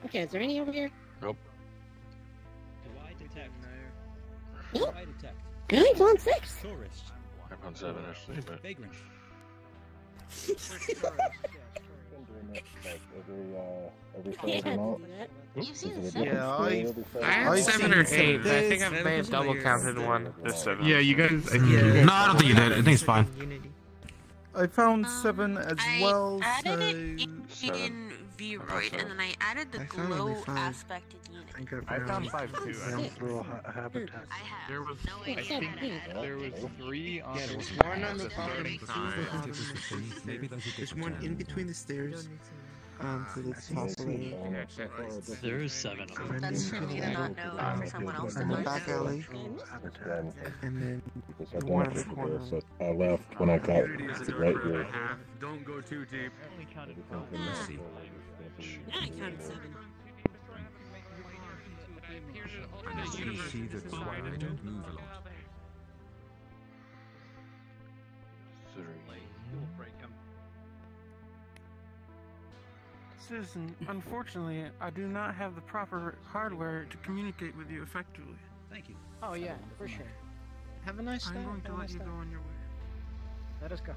Okay, is there any over here? Nope. Do I detect? Nope. Do I detect? Guys on six. Tourist. I found seven actually, but Vagrant. [LAUGHS] You've seen the Yeah. I, I had I've seven or eight, but I think I may have seven double counted one. There's seven. Yeah, you guys. I Yeah. No, I don't think you did. I think it's fine. I found seven um, as I well, added so... it in, in Vroid, and then I added the I glow five. aspect in unit. I think I found five too. I Round think. through habitat. I have There was, no I think how to there was three on Yeah, the there was one one on on the the bottom, starting two time. on the There's one in between the stairs. Um, to the top of. There is seven of them. That's for me to not know for someone else In the back alley. And then I the one wanted in the go corner. so I left when I got Community is a to right here. Don't go too deep. Yeah, I counted seven. You see that why I don't move a lot. Citizen, unfortunately, I do not have the proper hardware to communicate with you effectively. Thank you. Oh yeah, for sure. Have a nice day. I'm going to let you go on your way. Let us go.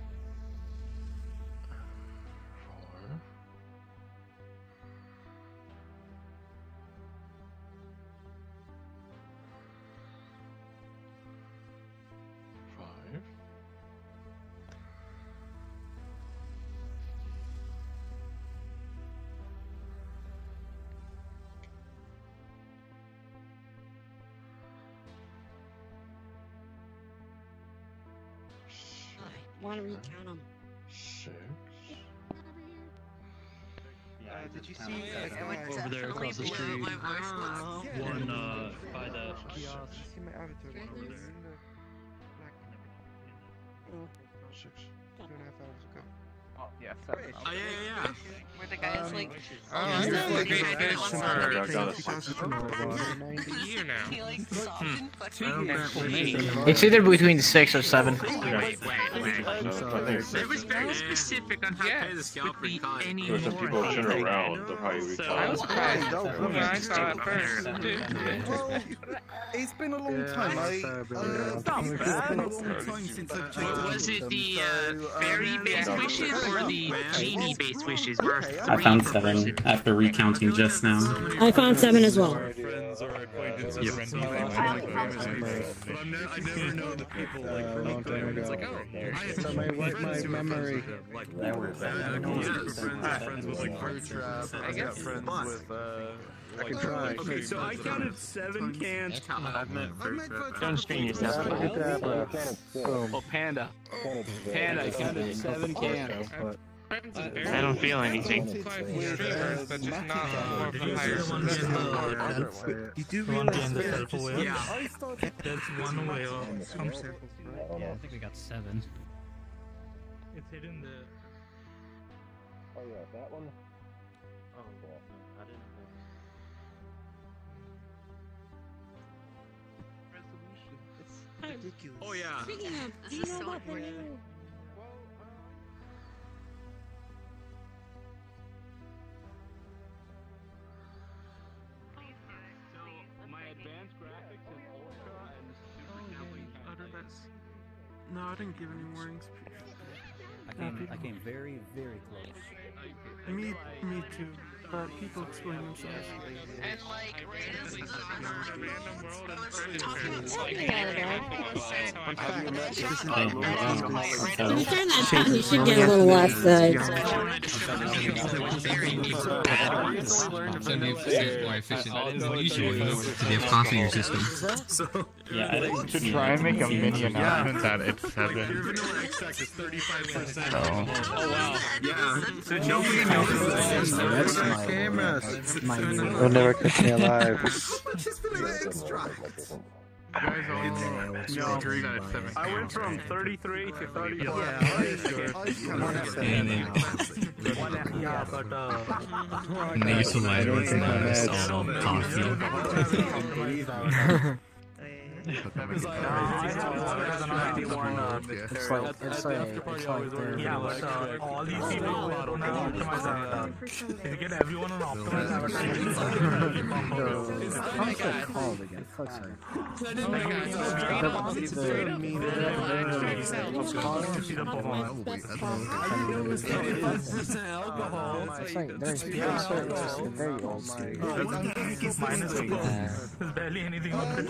Want to recount them? Six. Uh, did you see I that would guy? Over there definitely across the blow street. my voice box. Yeah, One there- uh by the kiosk. You see my avatar over there in the black. Six. Two and a half hours ago. Oh, yeah, seven. Oh, yeah, yeah, yeah. Where the guy's like, Oh, I He's know, like like, a I did it fish. for I got a Because six. of the a year now. he like sobbed and fucking It's either between six or seven. Wait, wait, wait. It was very specific on how Yeah, to pay the scalper could be cut. any There's some more people hate. turn around. They'll probably So recall. I was surprised Oh, when I saw it first. Well, it's been a long Yeah, time. I, it's, uh, really uh, around. it's been a long time since I've checked Wa- out Was with it them, the so, uh, um, fairy-based yeah. wishes or the genie-based wishes? Where Okay, three I found seven after recounting just now. I found seven as well. Friends or acquaintances Yep. or anything like that. But I'm ne- I never know the people like Uh, a from long time It's like, ago. oh, I have So my- friends my who are memory- friends with him. Like, That was yeah, bad. I Yes. was friends, friends with like Bird Trap. I got friends with uh. I can try. Okay, so I counted seven cans. I've met Bird Don't strain yourself. Oh, Panda. Panda, I counted seven cans. I don't feel anything. Streamers, but just not more of a higher You do realize the that self. Yeah. That's one whale. some samples, right? Yeah, I think we got seven. It's hidden the. Oh yeah, that one. Ridiculous. Oh yeah. Speaking of, do you know so about the new? No, I didn't give any warnings. I came, I came very, very close. Me, me too. But people explain themselves. And like, randomly Random world and talking Predator. about Look at it, something. guys. Fun fact, this is Oh, not wow. When you turn that button, you should get a little less. Uh, Plenty of it's more efficient than usual, you know, have coffee in your system. So Yeah, I didn't To see try and make a mini announcement that it's Your seven. vanilla extract is 35%. Oh wow. Yeah. So nobody knows. That's my cameras. My They'll never catch me alive. [LAUGHS] Just for the extra. You guys all No. agree that it's seven. I went from 33 to 35. Yeah, I, I counted seven. But uh. Nasal lighter, it's not a solid coffee. [LAUGHS] It's like, uh, I have water as an ID1. Uh, It's like, it's like, it's like they're... yeah, but uh, all these people who are on an optimized avatar, if you get everyone on optimized avatar, you can What's that called again? Fuck's sake. Alcohol. It's like, there's pretty certain, it's just a very old school. Minus eight. There's barely anything on it.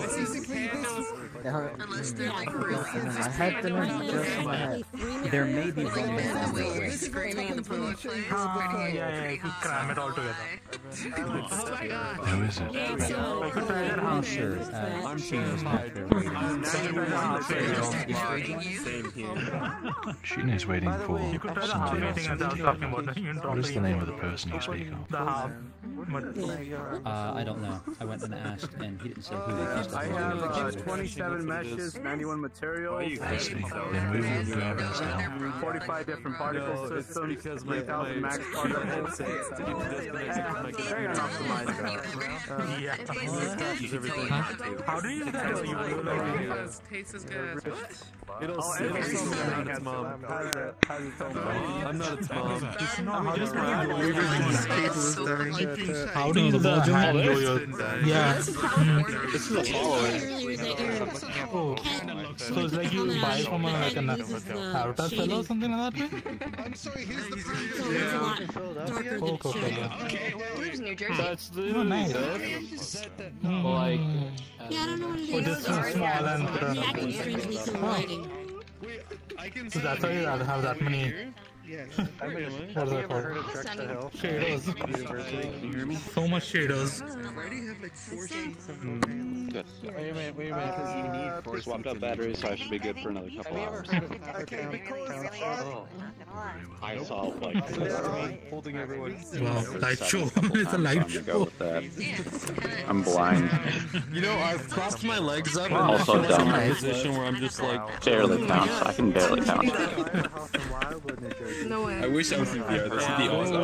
Unless they're like really I had the just in my head. There may be one Like screaming in the public place. Ah, yeah, yeah, cram it all together. [LAUGHS] Who is it? I could try that house. Sure. Uh, Armchair is back there Sheen is waiting for You could try the half something meeting as I else. talking about. You can drop What is the the name of the person you speak of? The half. Uh, I don't know. I went and asked, and he didn't say who they I have uh, 27 meshes, 91 materials, I see. Then we will do our best to help. 45 different particle systems, 3,000 max [LAUGHS] particles. Very unoptimized. Uh, Yeah. Huh? [LAUGHS] How do you use that? You Because tastes as good as It'll Oh, it'll every summon its mom. has a- has its own. I'm not its mom. Just know how Just do you my- do People How do you use the? Yeah. This is a follower. Oh, so it's like you buy from a, like an avatar seller or something like that? I'm sorry, here's the problem. Coca-Cola. Lives in New Jersey. That's the oh, nice. Like, Yeah, I don't know what it oh, this is small and It's acting strangely through writing. so that's why you have that many. Yes. What is that called? Shaders. So much shaders. already have like four sheets of Wait a minute, wait a minute, because you need uh, four swapped out batteries, so I should be good for another couple hours. I saw like holding everyone. Wow, light show. [LAUGHS] it's a light I'm gonna go show. I'm blind. You know, I've crossed my legs up and Also I'm in a dumb. position where I'm just like Barely count. I can barely count. No way. I wish I was in VR. [LAUGHS] This would be awesome.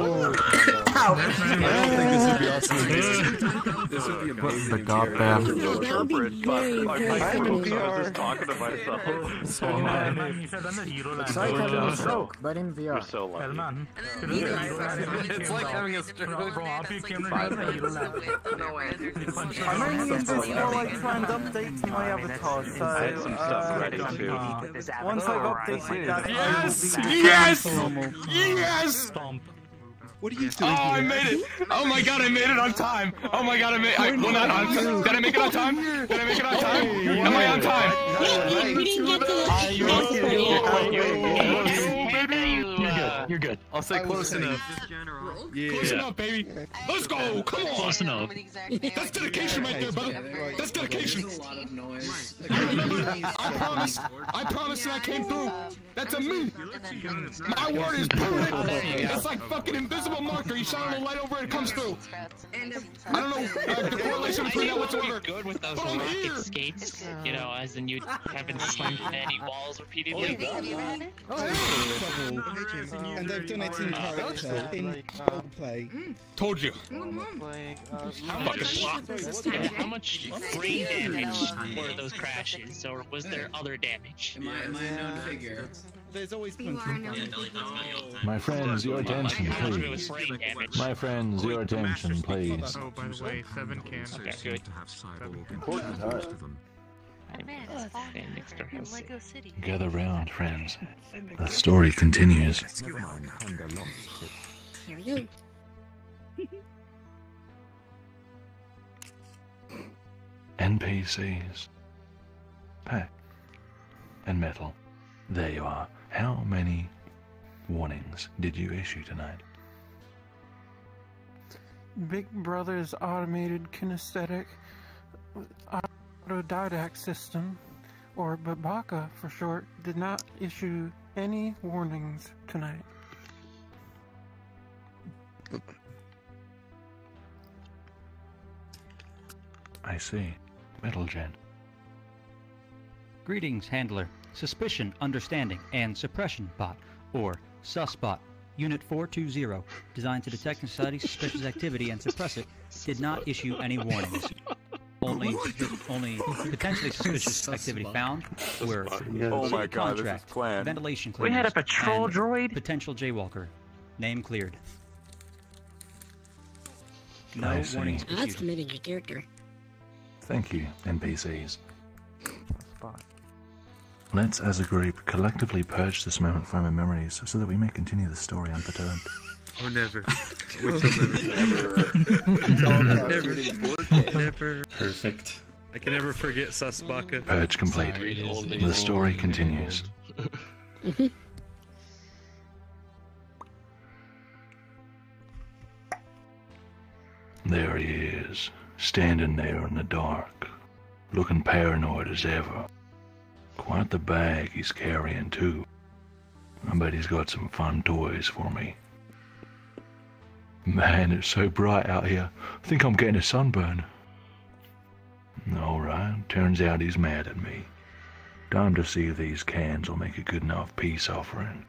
I don't think this would be awesome. This would be amazing. The goddamn. That would be very, very funny. just talking to myself. It's like having a stroke, but in You're VR. so lucky. It's like having a stroke. No way. I'm only in this while I try and update my avatar, so I had some stuff uh, ready too. once I've updated that, Yes! I will be Yes! Normal. Yes! What are you doing? Oh, I made it! Oh my god, I made it on time! Oh my god, I made I, well, not on time. Did I make it on time? Did I make it on time? Am I on time? We, we didn't get to the best part yet. You're good. I'll say close enough. Close enough, baby. Let's go. Come on. Close enough. That's dedication right there, brother. That's dedication. I promise. I promise that I came through. That's a me. My word is [LAUGHS] permanent. It's like fucking invisible marker. You shine a light over it, it comes through. I don't know uh, the correlation between that whatsoever. good with those But I'm here. skates, you know, as in you [LAUGHS] haven't slammed any walls repeatedly. And they've done it in character, in roleplay. Told you. Yeah, how much brain damage were those crashes, or was there other damage? Am I, am I a known figure? There's always plenty. My friends, your attention, How much of it was please. My friends, your attention, please. Oh, by the way, seven cans. Okay, good. And extra house. Lego City. Oh, Gather round, friends. The story continues. Here we go. [LAUGHS] NPCs. Pack. And metal. There you are. How many warnings did you issue tonight? Big Brother's automated kinesthetic autodidact system, or Babaka for short, did not issue any warnings tonight. I see. Metal Gen. Greetings, handler. Suspicion, understanding, and suppression bot, or SUSBot, Unit 420, designed to detect and study suspicious activity and suppress it, did not issue any warnings. Only, [LAUGHS] only potentially [LAUGHS] suspicious activity found were Oh my city God, this is contract, planned. ventilation We had a patrol droid? Potential jaywalker. Name cleared. No I see. warnings That's issued. committing your character. Thank you, NPCs. Let's, as a group, collectively purge this moment from our memories so that we may continue the story unperturbed. Or never. [LAUGHS] Which will never. never. Never. Perfect. I can never forget Susbaka. Purge complete. The story continues. [LAUGHS] There he is, standing there in the dark, looking paranoid as ever. Quite the bag he's carrying, too. I bet he's got some fun toys for me. Man, it's so bright out here. I think I'm getting a sunburn. Alright, turns out he's mad at me. Time to see if these cans will make a good enough peace offering.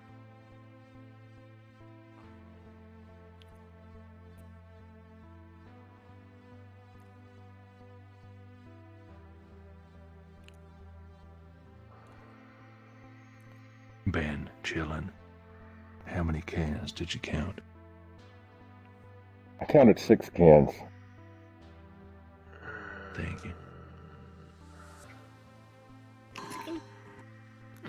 Ben, chillin'. How many cans did you count? I counted six cans. Thank you.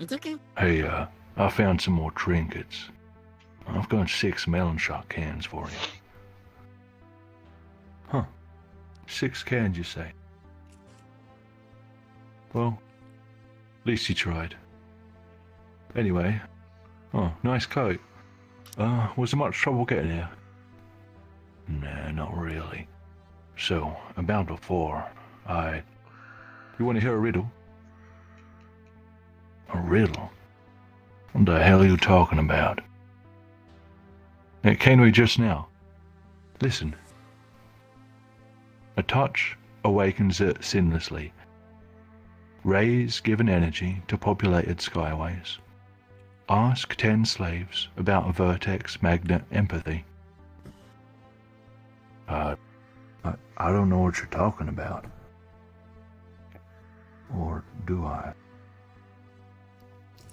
Okay. Hey, uh, I found some more trinkets. I've got six melon shock cans for you. Huh. Six cans, you say? Well, at least you tried. Anyway, oh, nice coat. Uh, was there much trouble getting here? Nah, not really. So, about before, I... You want to hear a riddle? A riddle? What the hell are you talking about? It came to me just now. Listen. A touch awakens it sinlessly. Rays given energy to populated skyways. Ask ten slaves about a vertex magnet empathy. Uh, I, I don't know what you're talking about. Or do I?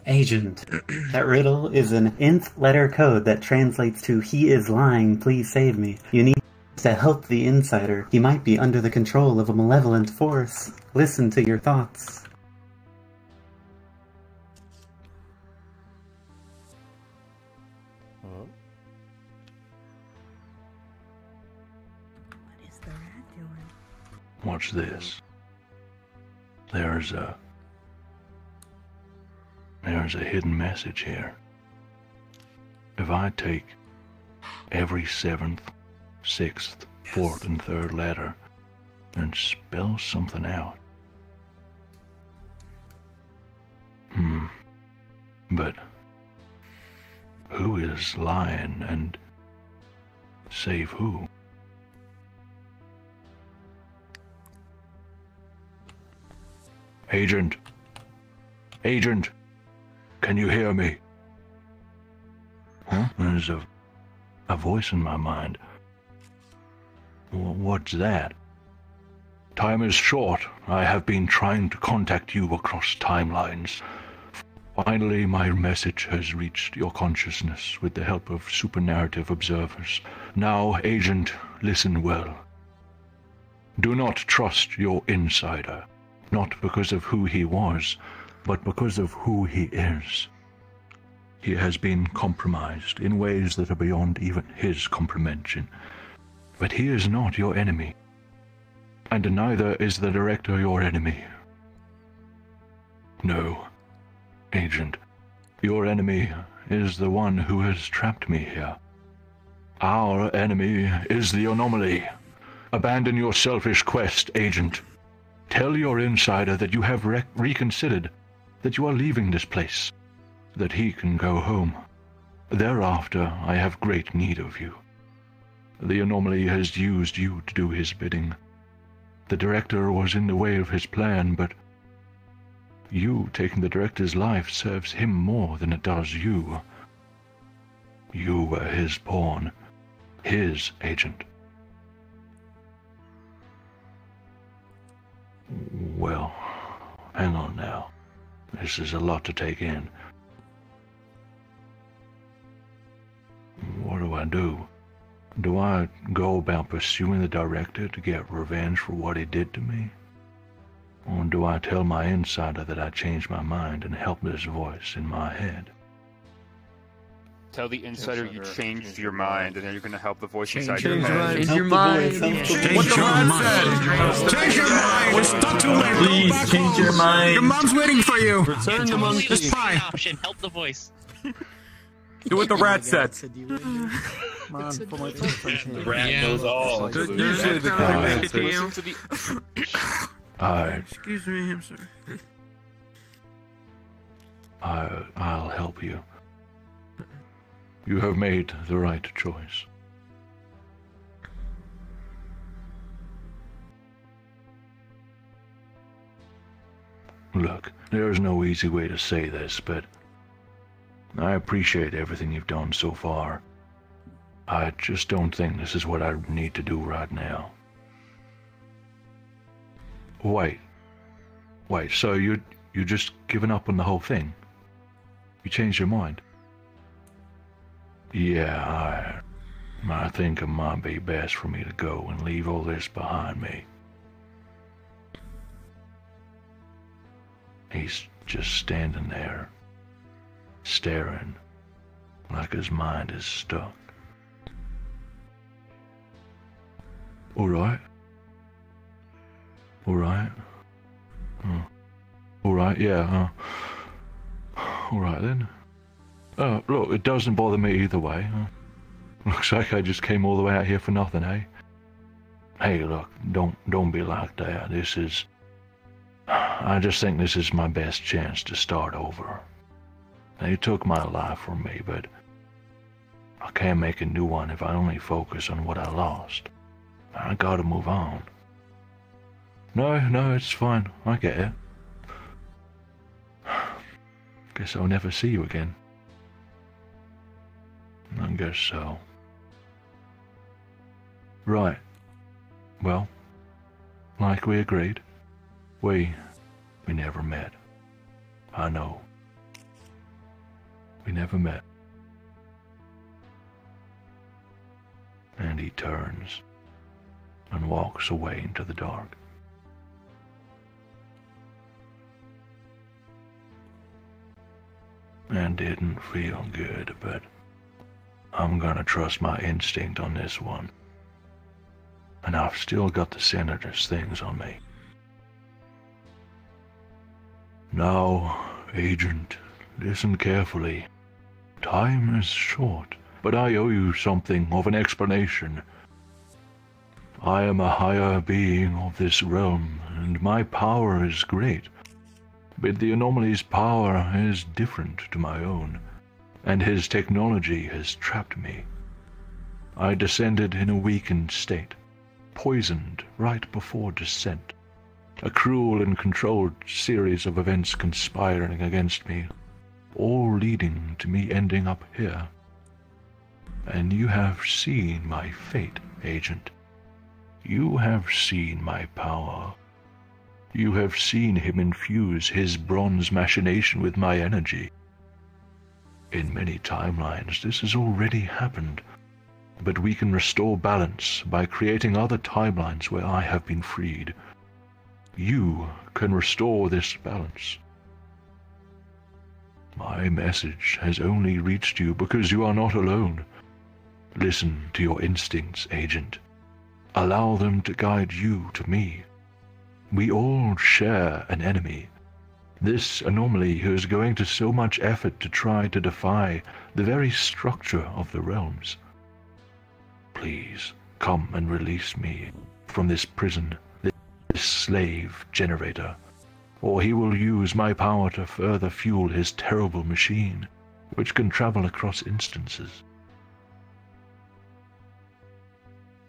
Agent, that riddle is an nth letter code that translates to He is lying, please save me. You need to help the insider. He might be under the control of a malevolent force. Listen to your thoughts. Watch this. There's a. There's a hidden message here. If I take every seventh, sixth, fourth, and third letter and spell something out. Hmm. But who is lying and save who? Agent. Agent. Can you hear me? Huh? There's a, a voice in my mind. Wh- What's that? Time is short. I have been trying to contact you across timelines. Finally, my message has reached your consciousness with the help of supernarrative observers. Now, Agent, listen well. Do not trust your insider, not because of who he was, but because of who he is. He has been compromised in ways that are beyond even his comprehension. But he is not your enemy. And neither is the director your enemy. No, Agent. Your enemy is the one who has trapped me here. Our enemy is the anomaly. Abandon your selfish quest, Agent. Tell your insider that you have rec- reconsidered, that you are leaving this place, that he can go home. Thereafter, I have great need of you. The anomaly has used you to do his bidding. The director was in the way of his plan, but you taking the director's life serves him more than it does you. You were his pawn, his agent. Well, hang on now. This is a lot to take in. What do I do? Do I go about pursuing the director to get revenge for what he did to me? Or do I tell my insider that I changed my mind and help this voice in my head? Tell the insider you changed your mind, and then you're gonna help the voice Change inside your your head. mind. Change your mind. What the man. Change your mind. It's not too late. Go Please change your mind. Your mom's waiting for you. Return the monkey. It's fine. Option, help the voice. [LAUGHS] Do what the rat said. Come on, for my first The rat knows all. Usually the correct answer. Listen to the [LAUGHS] I, Excuse me, I'm sorry. [LAUGHS] I, I'll help you. You have made the right choice. Look, there's no easy way to say this, but I appreciate everything you've done so far. I just don't think this is what I need to do right now. Wait. Wait, so you you just given up on the whole thing? You changed your mind? Yeah, I I think it might be best for me to go and leave all this behind me. He's just standing there, staring, like his mind is stuck. All right. All right. Oh. All right. Yeah. All right then. Uh, look, it doesn't bother me either way. [LAUGHS] Looks like I just came all the way out here for nothing, eh? Hey, look, don't don't be like that. This is. I just think this is my best chance to start over. They took my life from me, but I can't make a new one if I only focus on what I lost. I gotta move on. No, no, it's fine. I get it. [SIGHS] Guess I'll never see you again. I guess so. Right. Well, like we agreed, we we never met. I know. We never met. And he turns and walks away into the dark. And didn't feel good, but I'm gonna trust my instinct on this one. And I've still got the senator's things on me. Now, Agent, listen carefully. Time is short, but I owe you something of an explanation. I am a higher being of this realm, and my power is great. But the anomaly's power is different to my own, and his technology has trapped me. I descended in a weakened state, poisoned right before descent. A cruel and controlled series of events conspiring against me, all leading to me ending up here. And you have seen my fate, Agent. You have seen my power. You have seen him infuse his bronze machination with my energy. In many timelines, this has already happened, but we can restore balance by creating other timelines where I have been freed. You can restore this balance. My message has only reached you because you are not alone. Listen to your instincts, Agent. Allow them to guide you to me. We all share an enemy. This anomaly who is going to so much effort to try to defy the very structure of the realms. Please come and release me from this prison, this slave generator, or he will use my power to further fuel his terrible machine, which can travel across instances.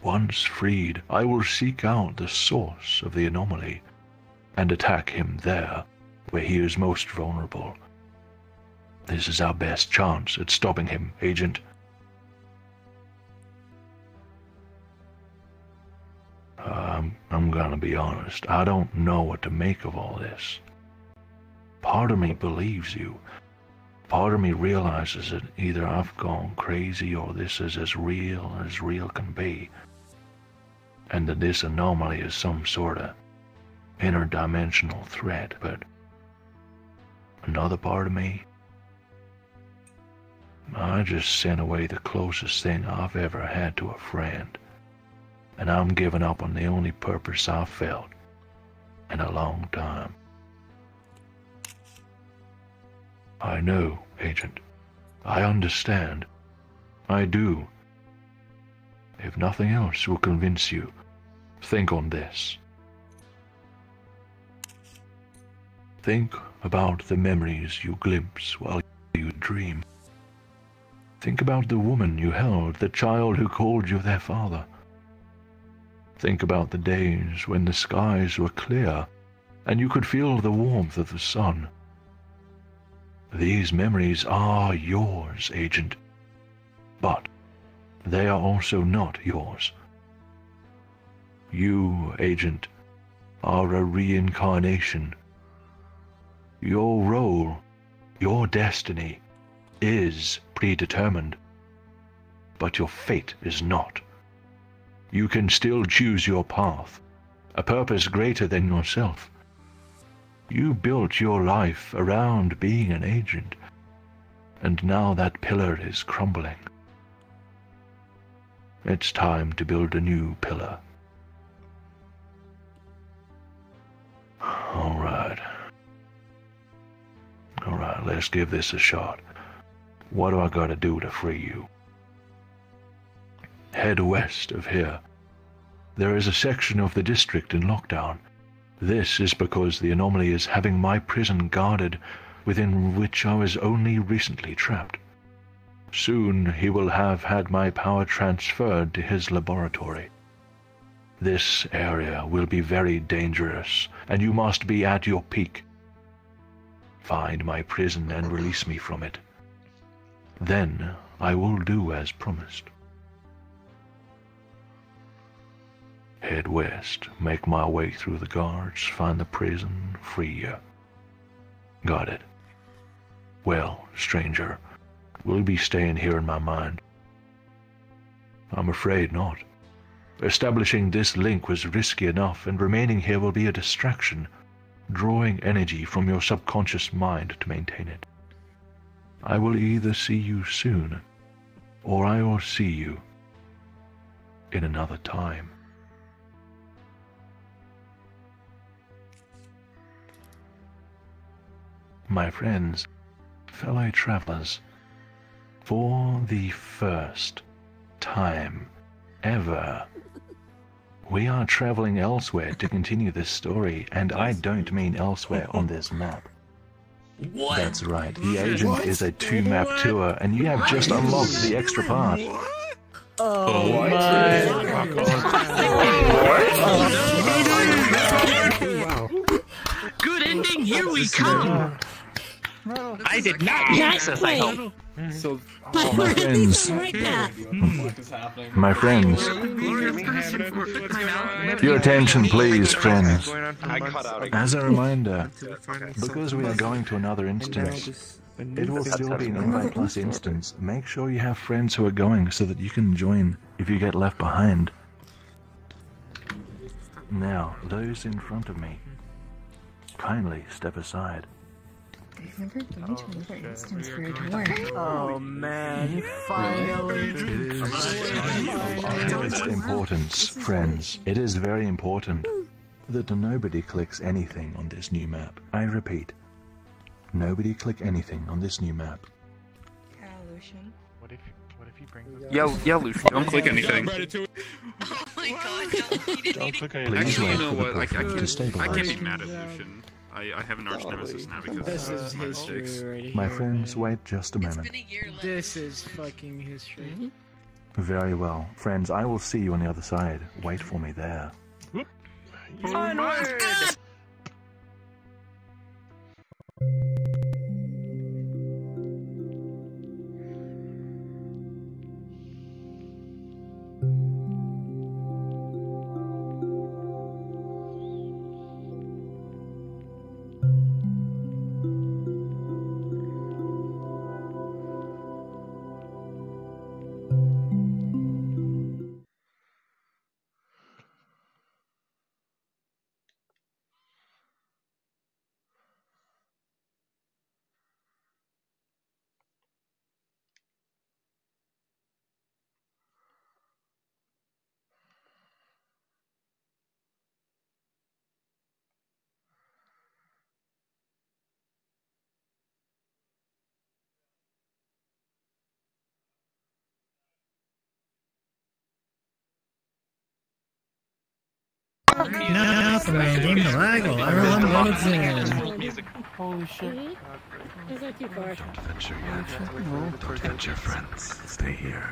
Once freed, I will seek out the source of the anomaly and attack him there, where he is most vulnerable. This is our best chance at stopping him, Agent. Um, I'm gonna be honest. I don't know what to make of all this. Part of me believes you. Part of me realizes that either I've gone crazy or this is as real as real can be. And that this anomaly is some sort of interdimensional threat, but another part of me, I just sent away the closest thing I've ever had to a friend. And I'm giving up on the only purpose I've felt in a long time. I know, Agent. I understand. I do. If nothing else will convince you, think on this. Think about the memories you glimpse while you dream. Think about the woman you held, the child who called you their father. Think about the days when the skies were clear and you could feel the warmth of the sun. These memories are yours, Agent. But they are also not yours. You, Agent, are a reincarnation. Your role, your destiny, is predetermined. But your fate is not. You can still choose your path, a purpose greater than yourself. You built your life around being an agent, and now that pillar is crumbling. It's time to build a new pillar. All right. All right, let's give this a shot. What do I gotta do to free you? Head west of here. There is a section of the district in lockdown. This is because the anomaly is having my prison guarded, within which I was only recently trapped. Soon he will have had my power transferred to his laboratory. This area will be very dangerous, and you must be at your peak. Find my prison and release me from it. Then I will do as promised. Head west, make my way through the guards, find the prison, free you. Got it. Well, stranger, will you be staying here in my mind? I'm afraid not. Establishing this link was risky enough, and remaining here will be a distraction, drawing energy from your subconscious mind to maintain it. I will either see you soon, or I will see you in another time. My friends, fellow travelers, for the first time ever, we are traveling elsewhere to continue this story, and I don't mean elsewhere on this map. What? That's right. The agent is a two map tour, and you have just unlocked the extra part. Oh, oh, my God! Good ending, here we come! I did not Not access, I quite. hope. So, My friends, Right back. my friends, your attention, please, friends. I cut out again. As a reminder, because we are going to another instance, it will still be an invite plus instance. Make sure you have friends who are going so that you can join if you get left behind. Now, those in front of me, kindly step aside. I've never been to another instance for a door. Oh man, finally. Of utmost importance, friends, it is very important that nobody clicks anything on this new map. I repeat, nobody click anything on this new map. Yeah, Lucian. What if what if he brings us Yeah, yeah, Lucian, don't click anything. Oh my god, don't, you didn't even Please Actually, wait you know for the what? Like, I buffer to can't, I can't be mad at Lucian. I, I have an arch nemesis now because This of is my history mistakes. already. My friends, wait just a moment. This is fucking history. Mm-hmm. Very well. Friends, I will see you on the other side. Wait for me there. Onward! Nothing, man. Give me the waggle. Everyone loves it. Holy shit. Is that too far? Venture yet. Don't hit friends. Stay here.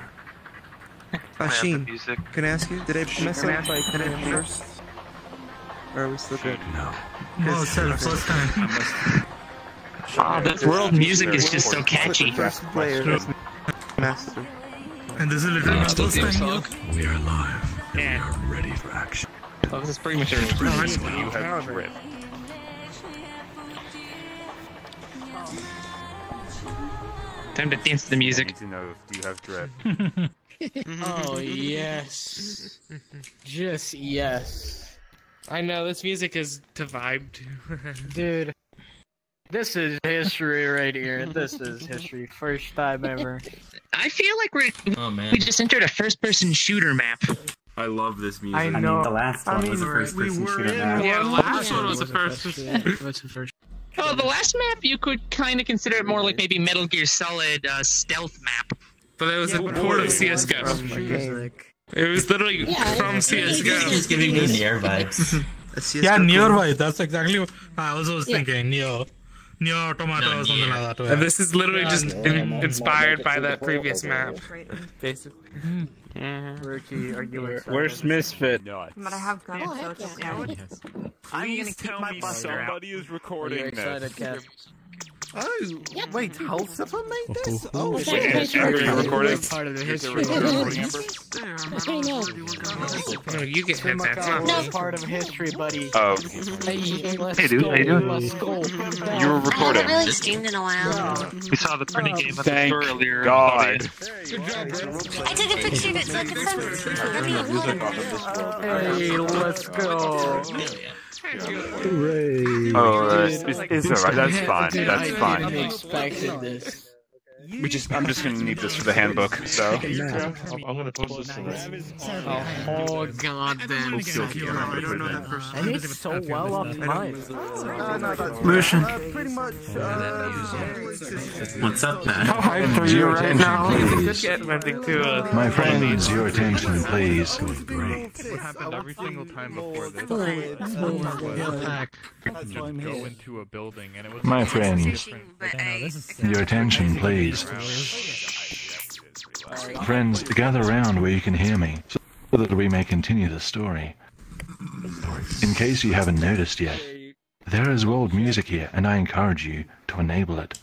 Uh, Sheen, can I ask you, did I mess up by putting first? Or are we still good? No. Oh, it's the first time. Oh, the world music is just so catchy. First player, master. And this is literally my first time. We are live. And Yeah. we are ready for action. Oh, this is pretty much a You have drip. Time to dance to the I music. need to know if you have drip. [LAUGHS] Oh yes, just yes. I know this music is to vibe to. [LAUGHS] Dude, this is history right here. This is history. First time ever. I feel like we're Oh man. we just entered a first-person shooter map. I love this music. I I mean, the last I one mean, was the first we person were shooter in map. Yeah, the one. last one was the first. What's the first? Oh, the last map you could kind of consider it more like maybe Metal Gear Solid uh, stealth map. But it was a port of CS:GO. It was literally from CS:GO. Just giving me NieR vibes. [LAUGHS] [LAUGHS] Yeah, nearby. That's exactly what I also was thinking. NieR, NieR Automata or something like that. And this is literally just in, inspired by that previous map, basically. Mm-hmm. Ricky, are you excited? Where's Misfit? But I have guns, so it's okay. I'm gonna Please keep tell my me buster out. somebody is Are you recording excited, this. Kev? Oh, wait, Hulsifer made this? [LAUGHS] Oh, Wait, shit. is your recording? Part of the history. there a recording, Amber? No, you get hit. That's not We're me. part of history, buddy. Oh. Hey, let's Hey, dude, go, how you doing? Let's go. You were I haven't really streamed in a while. We saw the pretty game at the Thank store earlier. God. I took a picture of it so I could send it to you. Hey, let's go. Hooray. Oh, uh, it's, it's alright. That's fine. Dude, That's I didn't fine. expected this. We just, I'm just gonna need this for the handbook. So. [LAUGHS] I'm, I'm gonna post this to A whole goddamn second. And it's so well optimized. Lucian. Pretty much, uh, What's up, man? How hyped are you right now? please. Just get something to uh, My friends, your attention, please. What happened every single time before this? Just go into a building and it was My like friends. Your attention, please. Friends, gather around where you can hear me, so that we may continue the story. In case you haven't noticed yet, there is world music here, and I encourage you to enable it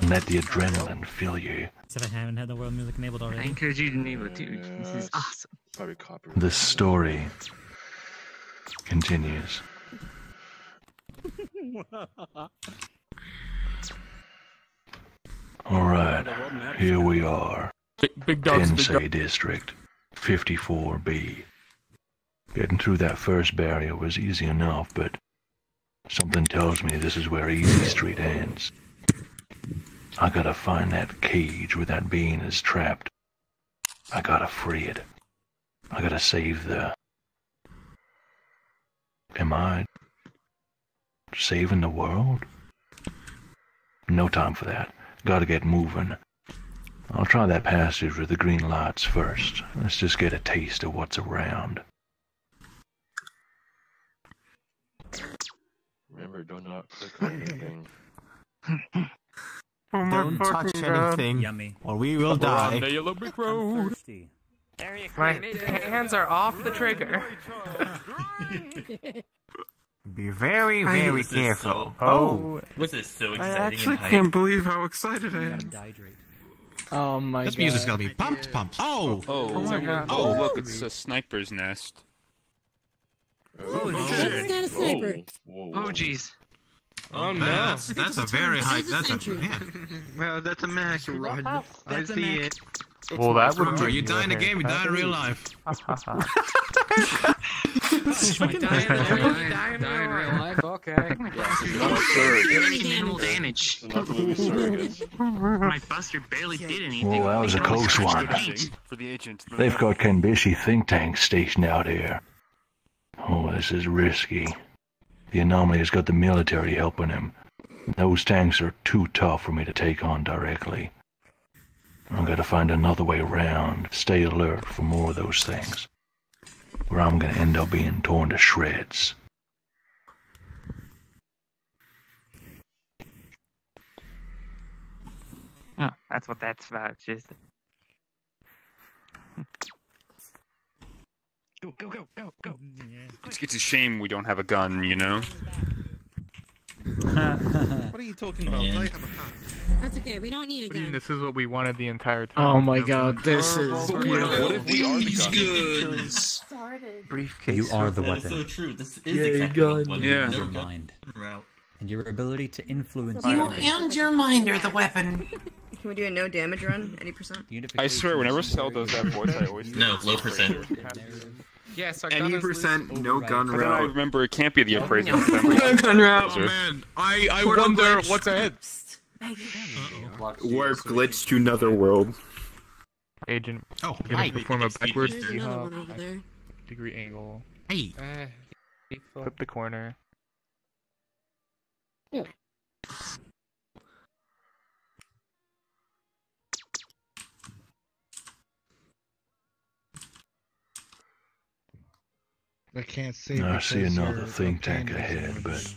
and let the adrenaline fill you. If I haven't had the world music enabled already. I encourage you to enable it, dude. This is awesome. Probably copyright. The story continues. [LAUGHS] Alright, here we are. big dogs, big Tensei District, 54B. Getting through that first barrier was easy enough, but something tells me this is where Easy Street ends. I gotta find that cage where that being is trapped. I gotta free it. I gotta save the. Am I saving the world? No time for that. Gotta get moving. I'll try that passage with the green lights first. Let's just get a taste of what's around. Remember, do not click on [LAUGHS] anything. Oh my Don't touch God. anything, Yummy. or we will We're on die. the yellow brick road. My hands are off the trigger. [LAUGHS] [LAUGHS] Be very, very This careful. so- oh, This is so I exciting actually and can't believe how excited I am. Oh my this god. music's gonna be pumped, pumped. Oh, Oh, Oh my oh, God. Oh, oh, look, it's a sniper's nest. Oh, Holy That's not a sniper. Whoa. Oh, jeez. Oh no. that's that's a very high. That's a yeah. Well, that's a Mac, Rod. I see Mac. It. Well, that would Remember, you die in the game, you die in real [LAUGHS] life. Die in real life, [LAUGHS] okay. Any animal damage. Not really surrogates. My buster barely did anything. Well, that was a close one. For the agent. They've got Kenbishi think tanks stationed out here. Oh, this is risky. The anomaly has got the military helping him. Those tanks are too tough for me to take on directly. I've going to find another way around. Stay alert for more of those things. or I'm gonna end up being torn to shreds. Oh, that's what that's about. Just Go, go, go, go, go. It's, it's a shame we don't have a gun, you know? [LAUGHS] What are you talking about? Yeah. I have a hat. That's okay. We don't need a gun. This is what we wanted the entire time. Oh my god, this is What if we are the guns? Briefcase. You are the That's weapon. so true. This is Yeah, you exactly got- what Yeah. we Your mind. And your ability to influence. You and your mind are the weapon. Can we do a no damage run? Any percent? I swear, whenever Cell does that voice, I always No, low percent. Yes, our Any percent, no gun But then I remember it can't be the appraisal. Oh man, I I Portal wonder glitch. what's ahead. Warp glitch to another world. Agent. Oh, can hi. I perform a backwards one over there. degree angle. Hey. Uh, flip the corner. Yeah. I can't see. I see another think tank ahead, but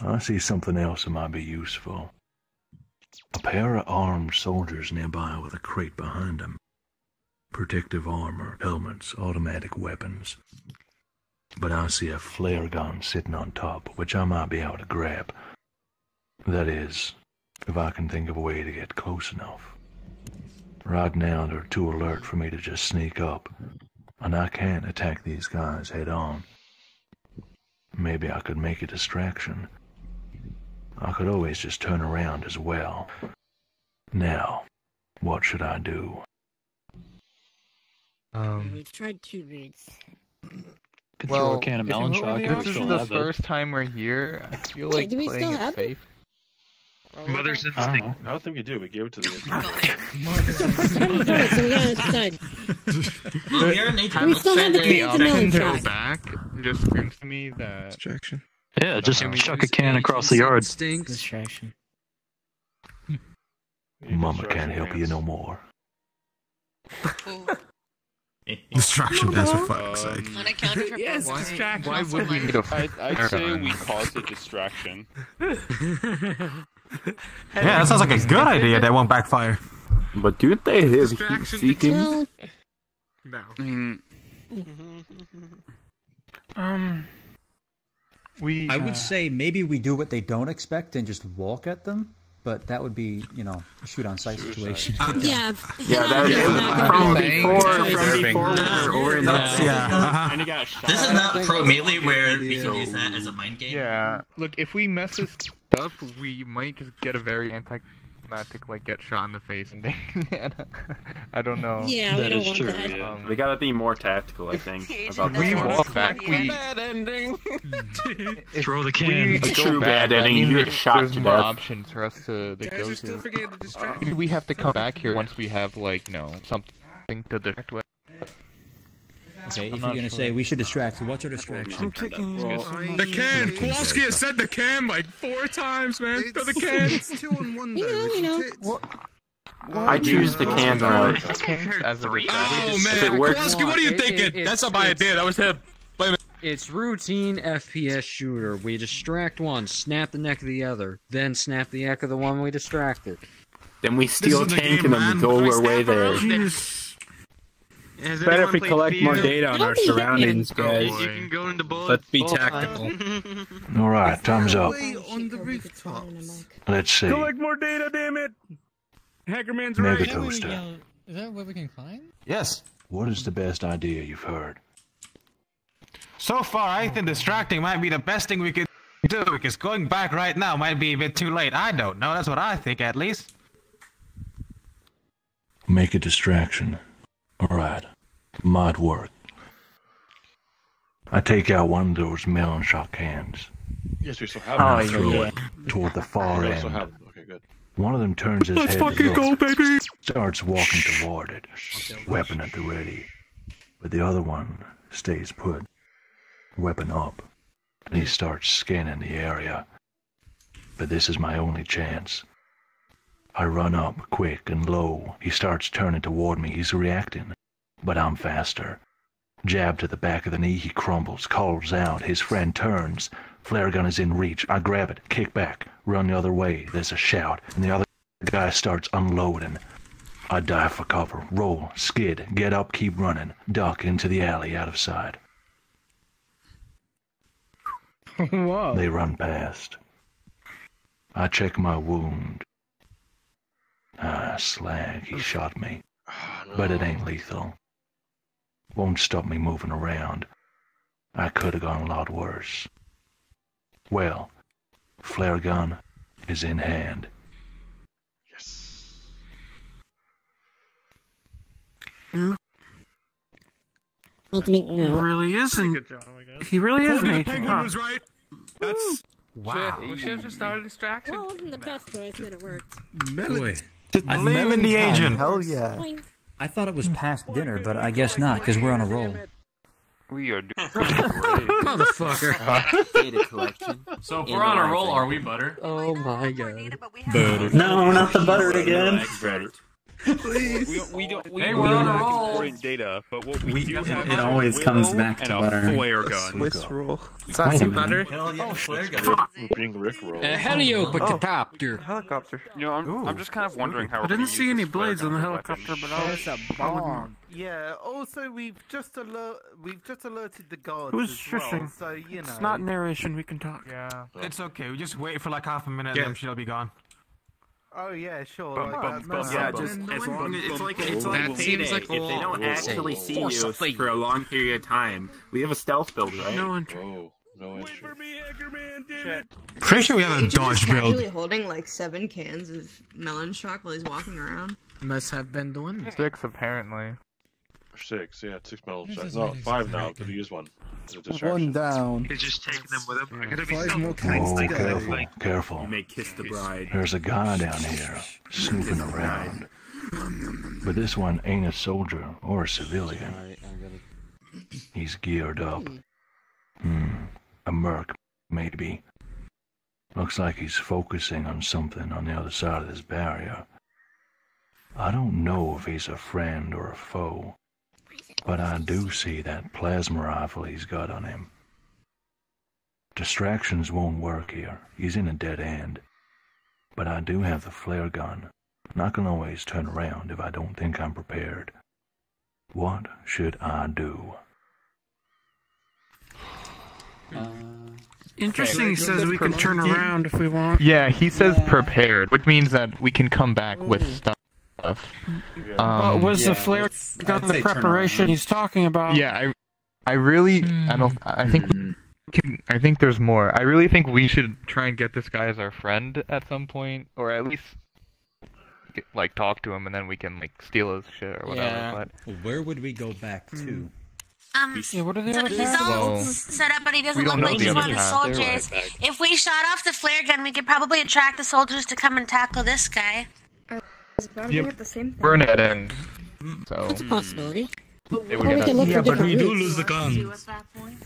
I see something else that might be useful. A pair of armed soldiers nearby with a crate behind them. Protective armor, helmets, automatic weapons. But I see a flare gun sitting on top, which I might be able to grab. That is, if I can think of a way to get close enough. Right now, they're too alert for me to just sneak up, and I can't attack these guys head on. Maybe I could make a distraction. I could always just turn around as well. Now, what should I do? Um, We've tried two routes. Could well, throw a can of melon you- shock, This is the have it. first time we're here. I feel like do we playing still have it? safe. Mother's instinct. I don't think we do. We gave it to the. Alright, so we gotta decide. Well, we are in. We still have the Any cans of melon option to go back it just screams to me that distraction. Yeah, just Can we chuck a can across the yard. Stinks. Distraction. Mama can't help you no more. [LAUGHS] Distraction, that's for fuck's Um, sake. On account of Yes, best distraction. Why would we need a I'd, I'd say we gun? caused a distraction. [LAUGHS] [LAUGHS] Yeah, that sounds like a good idea that won't backfire. But do they have heat seeking? Well, No. Mm, um we I uh, would say maybe we do what they don't expect and just walk at them, but that would be, you know, a shoot on sight situation. [LAUGHS] [LAUGHS] yeah. Yeah, that is from before. From before we were over in that. Yeah. uh-huh. And This is not pro melee where we can use that as a mind game. Yeah. Look, if we mess this up, we might just get a very anticlimactic, like get shot in the face and [LAUGHS] I don't know. Yeah, we don't want that. Um, We gotta be more tactical, I think. [LAUGHS] About we this walk back, we Bad ending. [LAUGHS] Throw the we can. go True back, bad ending, you that get shot There's to more death. options for us to, to Guys, go we're still to. forgetting the distraction. We have to come back here once we have like, you know, something to distract with. Okay, I'm if you're gonna sure. say we should distract, what's our distraction? I'm kicking The can. Kowalski has said the can like four times, man. Throw the can. It's two on one We though. know, we know. isn't it? I choose the can route. As a Oh If man, works- Kowalski, what are you It- it- thinking? That's not my idea. That was him. Blame it. It's routine FPS shooter. We distract one, snap the neck of the other, then snap the neck of the one we distracted. Then we steal is the tank game, and then we go our way snap there. Around It's better if we collect more data on our surroundings, guys. You can go into bullets. Let's be tactical. [LAUGHS] Alright, time's up. On the. Let's see. Collect more data, damn it. Hackerman's Mega right. Toaster, Is that where we can climb? Yes. what is the best idea you've heard? So far, I think distracting might be the best thing we could do because going back right now might be a bit too late. I don't know. That's what I think, at least. Make a distraction. Alright. Might work. I take out one of those melon shock cans. Yes, we still have. Oh, it. throw yeah. it toward the far We also end. have. Okay, good. One of them turns his Let's head fucking go, baby. starts walking toward it, weapon at the ready. But the other one stays put, weapon up, and he starts scanning the area. But this is my only chance. I run up quick and low. He starts turning toward me. He's reacting, but I'm faster. Jab to the back of the knee, he crumbles, calls out. His friend turns. Flare gun is in reach. I grab it, kick back, run the other way. There's a shout, and the other guy starts unloading. I dive for cover, roll, skid, get up, keep running, duck into the alley out of sight. [LAUGHS] Whoa. They run past. I check my wound. Ah, slag, he shot me. But it ain't lethal. Won't stop me moving around. I could have gone a lot worse. Well, flare gun is in hand. Yes. He really isn't. He really is an agent. huh? right. That's Wow. We should have just started distraction. Well, it wasn't the best choice, but it worked. Boy. I believe in the agent. Hell yeah. I thought it was past dinner, but I guess not, because we're on a roll. We are doing [LAUGHS] Motherfucker. [LAUGHS] Data collection. So if we're on a roll, are we butter? Oh my god. Butter. No, not the butter again. Please. We, we don't. We Hey, don't on have important data, but what we, We- do it- have it is a always comes back and to a flare gun. Swiss roll. Sassy butter. Hell yeah, oh, flare gun. We're being Rickrolled. A helicopter. Helicopter. You know, I'm, I'm just kind of wondering how. I we're didn't see any blades on the gun as a weapon. helicopter, but I was. A bomb. Yeah. Also, we've just alert we've just alerted the guards Who's as well, shushing? so you know. It's not narration. We can talk. Yeah. It's okay. We just wait for like half a minute, Yeah. and then she'll be gone. Oh yeah, sure. Bum, like, bum, bum, Yeah, bum, just as long as it's like it's like bum, payday. seems like if they don't law. actually see you Forcibly. for a long period of time, we have a stealth build, right? No entry. Whoa, no entry. Pretty sure we have a dodge just build. casually holding like seven cans of melon shock while he's walking around. Must have been the one. Six apparently. Six, yeah, six metal shots. No, not five now. right. Could use one. One down. He's just taking them with him. I gotta be Five so more cans Oh, to go. careful, careful. You may kiss the bride. There's a guy down here snooping around. But this one ain't a soldier or a civilian. He's geared up. Hmm, a merc, maybe. Looks like he's focusing on something on the other side of this barrier. I don't know if he's a friend or a foe, but I do see that plasma rifle he's got on him. Distractions won't work here. He's in a dead end. But I do have the flare gun. and I can always turn around if I don't think I'm prepared. What should I do? Interesting. He says we can turn around if we want. Yeah, he says prepared, which means that we can come back with stuff. Uh, Um, was the flare gun the preparation he's talking about? Yeah, I, I really, I don't, I think, we can, I think there's more. I really think we should try and get this guy as our friend at some point, or at least, get, like, talk to him, and then we can like steal his shit or whatever. Yeah. But Where would we go back to? Um, Yeah, what are the so other he's paths? all Well, set up, but he doesn't look like he's one of the path. soldiers. If we shot off the flare gun, we could probably attract the soldiers to come and tackle this guy. Probably Yep. have the same thing. we're in dead end, so That's a possibility. it would Or get us. Yeah, but we different do lose the guns.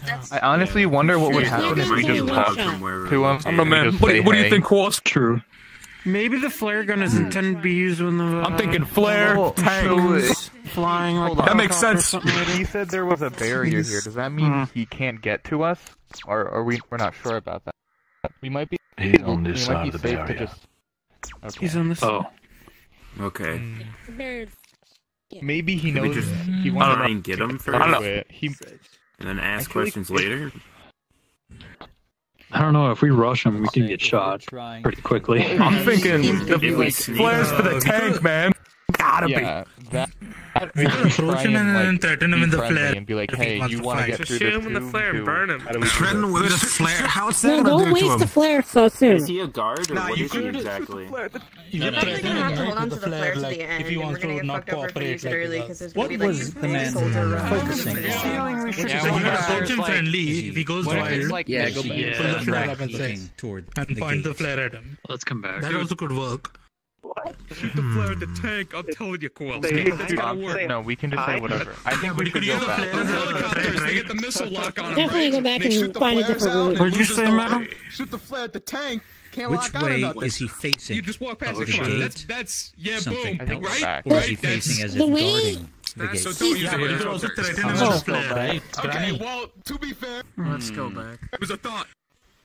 That's I honestly wonder what would happen if we just only talked one shot. to him. I'm the man. What, do you- what do you think was true? Maybe the flare gun is intended to be used when the. Uh, I'm thinking flare, the tanks. flying like Hold on. That makes sense. He said there was a barrier here. Does that mean Hmm. he can't get to us, or are we? We're not sure about that. We might be. He's on this side of the safe barrier. just. Okay. He's on this. Oh, Okay. The bear- Maybe he Can we knows. just he try wants and get him first, I don't know. first, He. and then ask I feel like questions if- later? I don't know. If we rush him, we can get shot trying- pretty quickly. [LAUGHS] I'm thinking If we the sneak flares for the tank, man. Gotta Yeah, that. We can approach him and then threaten him with the flare. and be like, "Hey, you want to get Just through shoot this him in the flare and burn him. How do we do Threaten with a flare. How's that No, gonna don't do to waste the flare so soon. Is he a guard or Nah, what you is he exactly? You We're can probably threaten gonna have to hold on to the the flare flare, to the end, if you and wants we're gonna to get not fucked over if we cooperate use like early because us. What was the man soldier around. focusing But it's- on? we should Yeah, So you when can it's approach him friendly. If he goes wild, it's like Yeah, the go back. pull the flare like- up and say, toward and the point the flare at him. Let's come back. That also could work. Shoot the flare at the hmm. tank. I'm telling you, Quill. They- That's gotta work. No, we can just say whatever. I think but we could should go the back. flare as a Helicopters, threat, they get the missile lock on them, Definitely go back and shoot the find a different out, route. What'd you say, the- madam? Shoot the flare at the tank. Can't Which lock on or way is he facing? You just walk past Oh, it. the Come on, gate? That's, that's, yeah, Something boom. Right? back. Or is Right? he That's- facing as The if way guarding? the gate. So don't use it. It was threatening Oh. just flare, right? Okay, well, to be fair, Let's go hmm, back. it was a thought.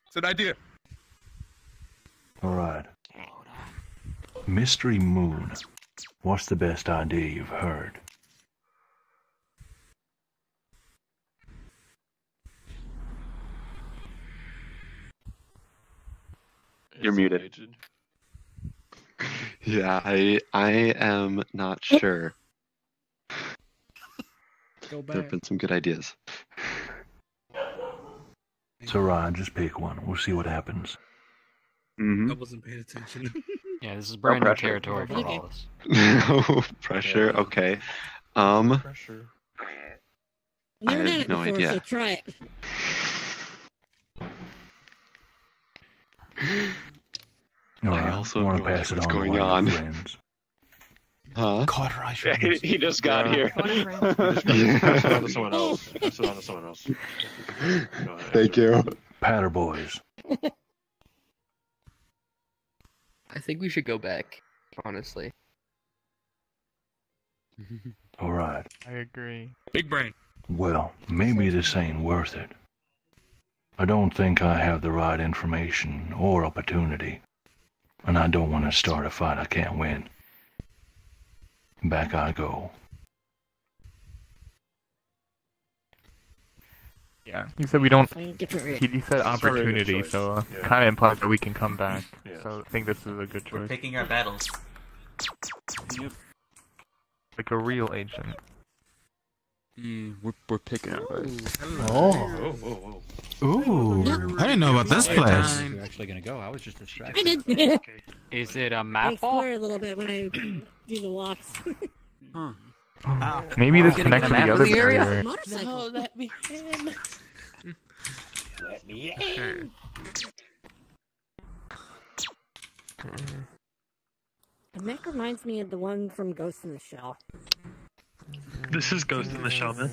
It's an idea. Alright. Mystery Moon. What's the best idea you've heard? You're muted. Yeah, I I am not sure. Go There have been some good ideas. So alright, just pick one. We'll see what happens. Mm-hmm. I wasn't paying attention. [LAUGHS] Yeah, this is No brand new territory for all of us. [LAUGHS] no pressure. Okay. Um. Pressure. I Never done have it no before, idea. so try it. I also want to no pass idea it what's on going to on. of your friends. [LAUGHS] Huh? Cauterize Yeah, [LAUGHS] he, he just got Yeah. here. Pass it on to someone else. Pass it on to someone else. Thank you. Patter boys. I think we should go back, honestly. [LAUGHS] Alright. I agree. Big brain. Well, maybe this ain't worth it. I don't think I have the right information or opportunity, and I don't want to start a fight I can't win. Back I go. Yeah, he said we don't. Find different He, he said opportunity, so uh, Yeah. kind of implies that we can come back. Yeah. So I think this is a good choice. We're picking our battles. Like a real agent. Mm, we're, we're picking our fights. Oh. Whoa, whoa, whoa. Ooh, I didn't know about this place. You're actually gonna go. I was just I distracted. did. Is it a map ball? explore a little bit when I do the walks. Maybe this connects a to the other the area? barrier. Motorcycle. let me in. Let me in. The mech reminds me of the one from Ghost in the Shell. This is Ghost in the Shell, man.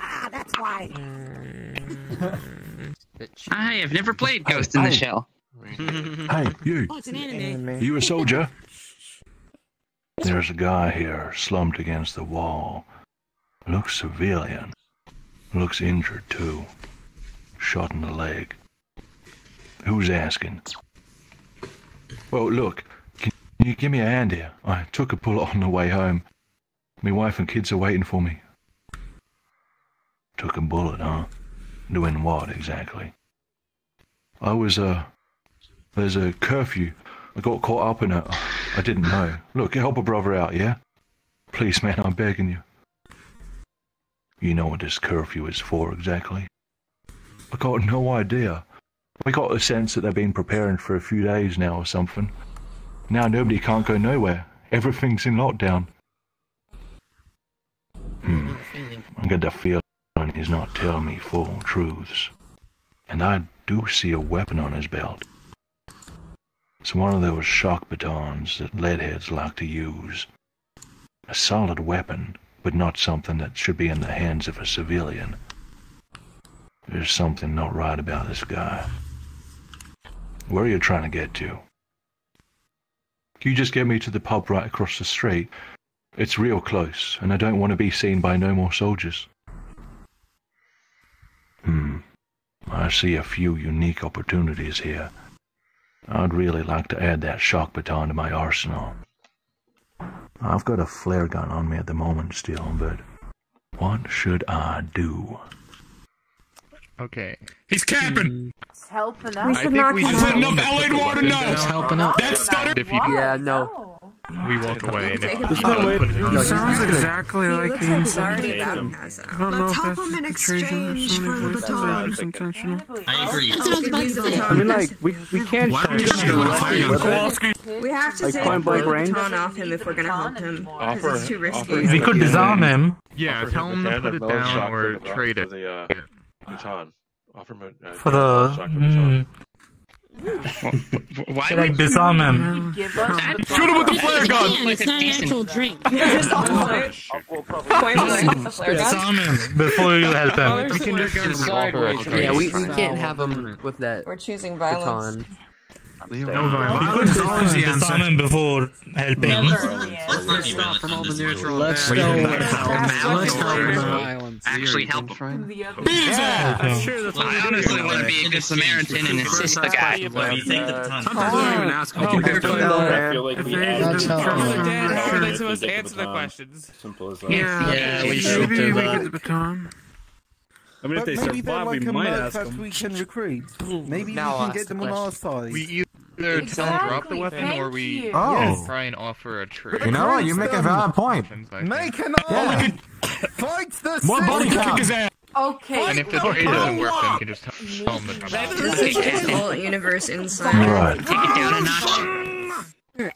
Ah, that's why. I have never played Ghost in the Shell. Hey, you. Oh, it's an anime. You a soldier? There's a guy here, slumped against the wall. Looks civilian. Looks injured, too. Shot in the leg. Who's asking? Well, look, can you give me a hand here? I took a bullet on the way home. My wife and kids are waiting for me. Took a bullet, huh? Doing what exactly? I was, uh, there's a curfew. I got caught up in it. I didn't know. Look, help a brother out, yeah? Please, man, I'm begging you. You know what this curfew is for exactly? I got no idea. I got a sense that they've been preparing for a few days now or something. Now nobody can't go nowhere. Everything's in lockdown. Hmm. I get the feeling he's not telling me full truths. And I do see a weapon on his belt. It's one of those shock batons that leadheads like to use. A solid weapon, but not something that should be in the hands of a civilian. There's something not right about this guy. Where are you trying to get to? Can you just get me to the pub right across the street? It's real close, and I don't want to be seen by no more soldiers. Hmm. I see a few unique opportunities here. I'd really like to add that shock baton to my arsenal. I've got a flare gun on me at the moment still, but what should I do? Okay. He's capping. It's helping I out. think we Is just that enough LA water? No. That's helping out. That's stutter. If you Yeah, no. We walk away and if There's no way- it He sounds [LAUGHS] exactly He like looks the like inside Zardy I don't know Let's if help that's him in the treason or exchange for the baton. I agree. That sounds bugsy. I mean, like, we, we can't Why turn don't him shoot into a a fire weapon gun? with it. We have to Like take point blank the range? baton off him if we're gonna help him. Offer- it's too risky. offer We could disarm him. Yeah, tell him to put it down or trade it. Uh, baton. Offer him a, uh, For melon the. Shock for the baton. Why like disarm him. Give us the Shoot him with the flare gun. Damn, [LAUGHS] it's not an actual drink. Disarm him before you help him. We can just get sideways. Yeah, we, we can't have him with that We're choosing violence. baton. Violence is always the answer. Disarm him before helping. Let's stop from all the neutral. Let's go. Actually help him. Yeah, That's true. That's what I honestly want to be a good Samaritan and assist the guy. What do you think of the ton? Sometimes we don't even ask. What good people for do. that. I feel like we That's asked how- Brother Dan, how how are they we supposed to answer the questions? Simple as that. Yeah, Yeah, we maybe should we do get that. I mean, But they maybe they're survive, like we might merc ask them. we can recruit. Maybe Now we can ask get the them on our question. side. We either tell them to drop the weapon or we you. yes. Oh. try and offer a trade. You know what, you make a valid um, point. Make an Yeah. army! Fight the One body system! kick his ass. Okay. And if the trade doesn't work, then you can just tell them to drop This the is weapon. just universe inside. Right. Take it down a notch.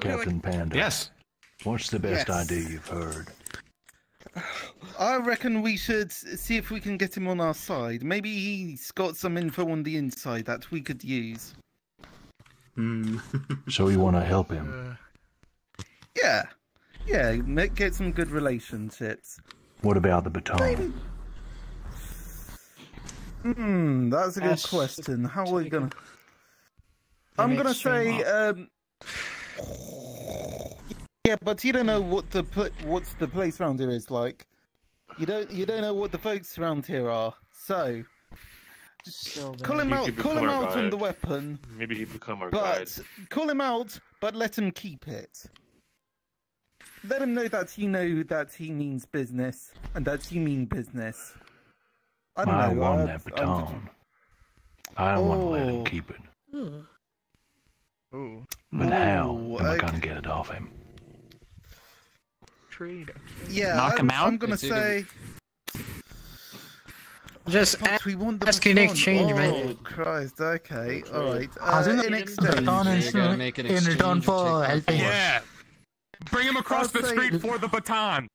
Captain Panda. Yes. What's the best Yes. idea you've heard? [SIGHS] I reckon we should see if we can get him on our side. Maybe he's got some info on the inside that we could use. So you want to help him? Yeah. Yeah, ma- get some good relationships. What about the baton? Hmm, that's a good That's- question. How are we gonna? I'm gonna say, um, yeah, but you don't know what the pl- what's the place around here is like. You don't you don't know what the folks around here are. So, just call him He out. Call him out on the weapon, Maybe he become our but guide. call him out, but let him keep it. Let him know that you know that he means business and that you mean business. I don't I know. want uh, that I'm- baton. I don't want to let him Oh. keep it. Ooh. But how Ooh, am I okay. gonna get it off him? Trade. Yeah, Knock I'm, him out? I'm gonna It's either- say. Just ask, we want the ask in baton. exchange, oh, man. Christ, okay, alright. As Uh, in- in the exchange. baton is, uh, in return for helping. Yeah. Bring him across I'll the street for the baton.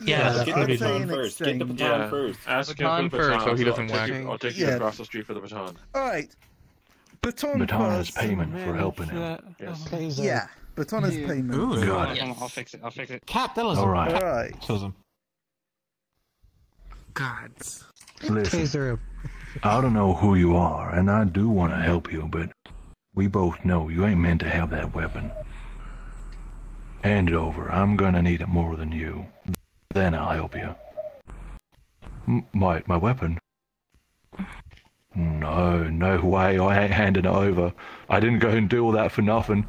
Yeah, Get the baton first. Get the baton Yeah. first. Ask Baton him for the first, so he doesn't I'll take whack. you, I'll take you Yeah. across the street for the baton. Alright. Baton, Baton is payment for helping him. Yes. Yeah, baton is payment. Ooh, Got it. I'll fix it. I'll fix it. Cap, that was All right. Alright. Kills him. Gods. Listen, I don't know who you are, and I do want to help you, but we both know you ain't meant to have that weapon. Hand it over. I'm gonna need it more than you. Then I'll help you. M- my my weapon? No, no way. I ain't handing it over. I didn't go and do all that for nothing.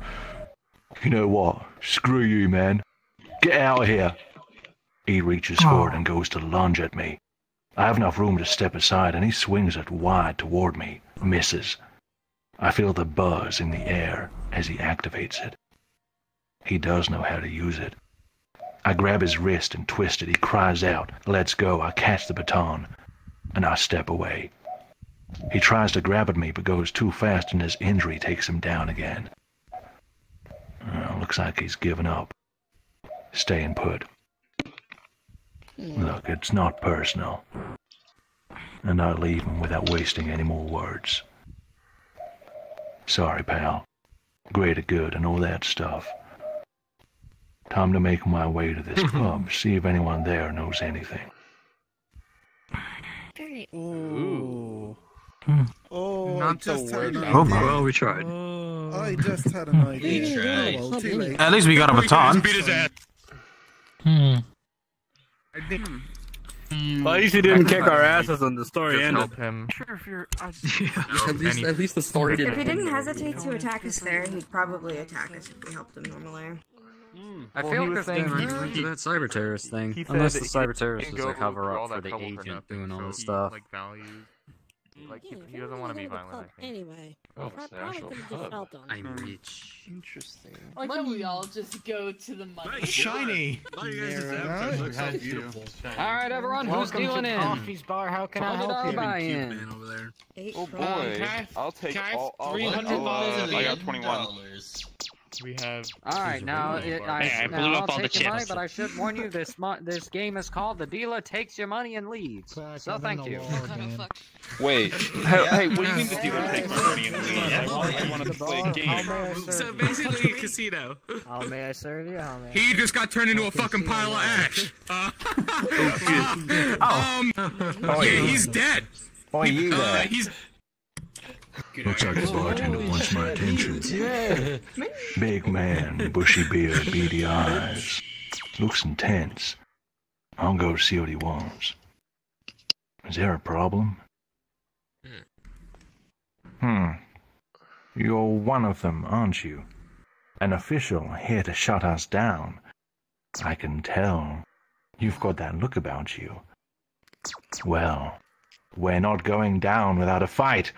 You know what? Screw you, man. Get out of here. He reaches forward and goes to lunge at me. I have enough room to step aside, and he swings it wide toward me. Misses. I feel the buzz in the air as he activates it. He does know how to use it. I grab his wrist and twist it. He cries out, Let's go. I catch the baton, and I step away. He tries to grab at me, but goes too fast, and his injury takes him down again. Uh, looks like he's given up. Staying put. Look, it's not personal. And I leave him without wasting any more words. Sorry, pal. Greater good and all that stuff. Time to make my way to this [LAUGHS] club, see if anyone there knows anything. Ooh. Oh, I Not to just had an worry. idea. Oh, well, we tried. I just had an [LAUGHS] idea. We tried. Oh, well, too late. At least we got a baton. Beat his ass. Hmm. Hmm. Hmm. Well, at least he didn't kick our asses and the story Just ended. help him. Sure, if you're. Uh, [LAUGHS] I At least, at least the story If didn't. he didn't hesitate to attack us there, he'd probably attack us if we helped him normally. Hmm. I Well, feel like was this saying never he- went he- to that cyber terrorist thing. Unless the cyber terrorist didn't was a cover up for the agent doing all this stuff. Like values. Like Yeah, he doesn't want to be go to the violent. pub I think. Anyway, Oh, it's an actual could pub. just felt on. I'm rich. Interesting. Like how we all just go to the money. [LAUGHS] Shiny. All right, everyone, who's dealing in? Coffee's bar. How can I help you? buy-in. over there. Eight Oh boy, can I- I'll take can all. I'll, 300 I'll, uh, I got beer? 21. We have. All right, now it, I, Hey, I now blew I'll up all the take your money, but I should warn you this this game is called "The Dealer Takes Your Money and Leaves." So thank you. Wait. hey, hey, what do you mean the dealer take my money and leave? I want, I want to play a game. So basically, a casino. [LAUGHS] How may I serve you? How may He just got turned into a fucking pile of ash. [LAUGHS] Uh, [LAUGHS] um, yeah, he's dead. Oh, you Uh, he's Looks like the bartender wants my attention. Big man, bushy beard, beady eyes. Looks intense. I'll go see what he wants. Is there a problem? Hmm. You're one of them, aren't you? An official here to shut us down. I can tell. You've got that look about you. Well, we're not going down without a fight.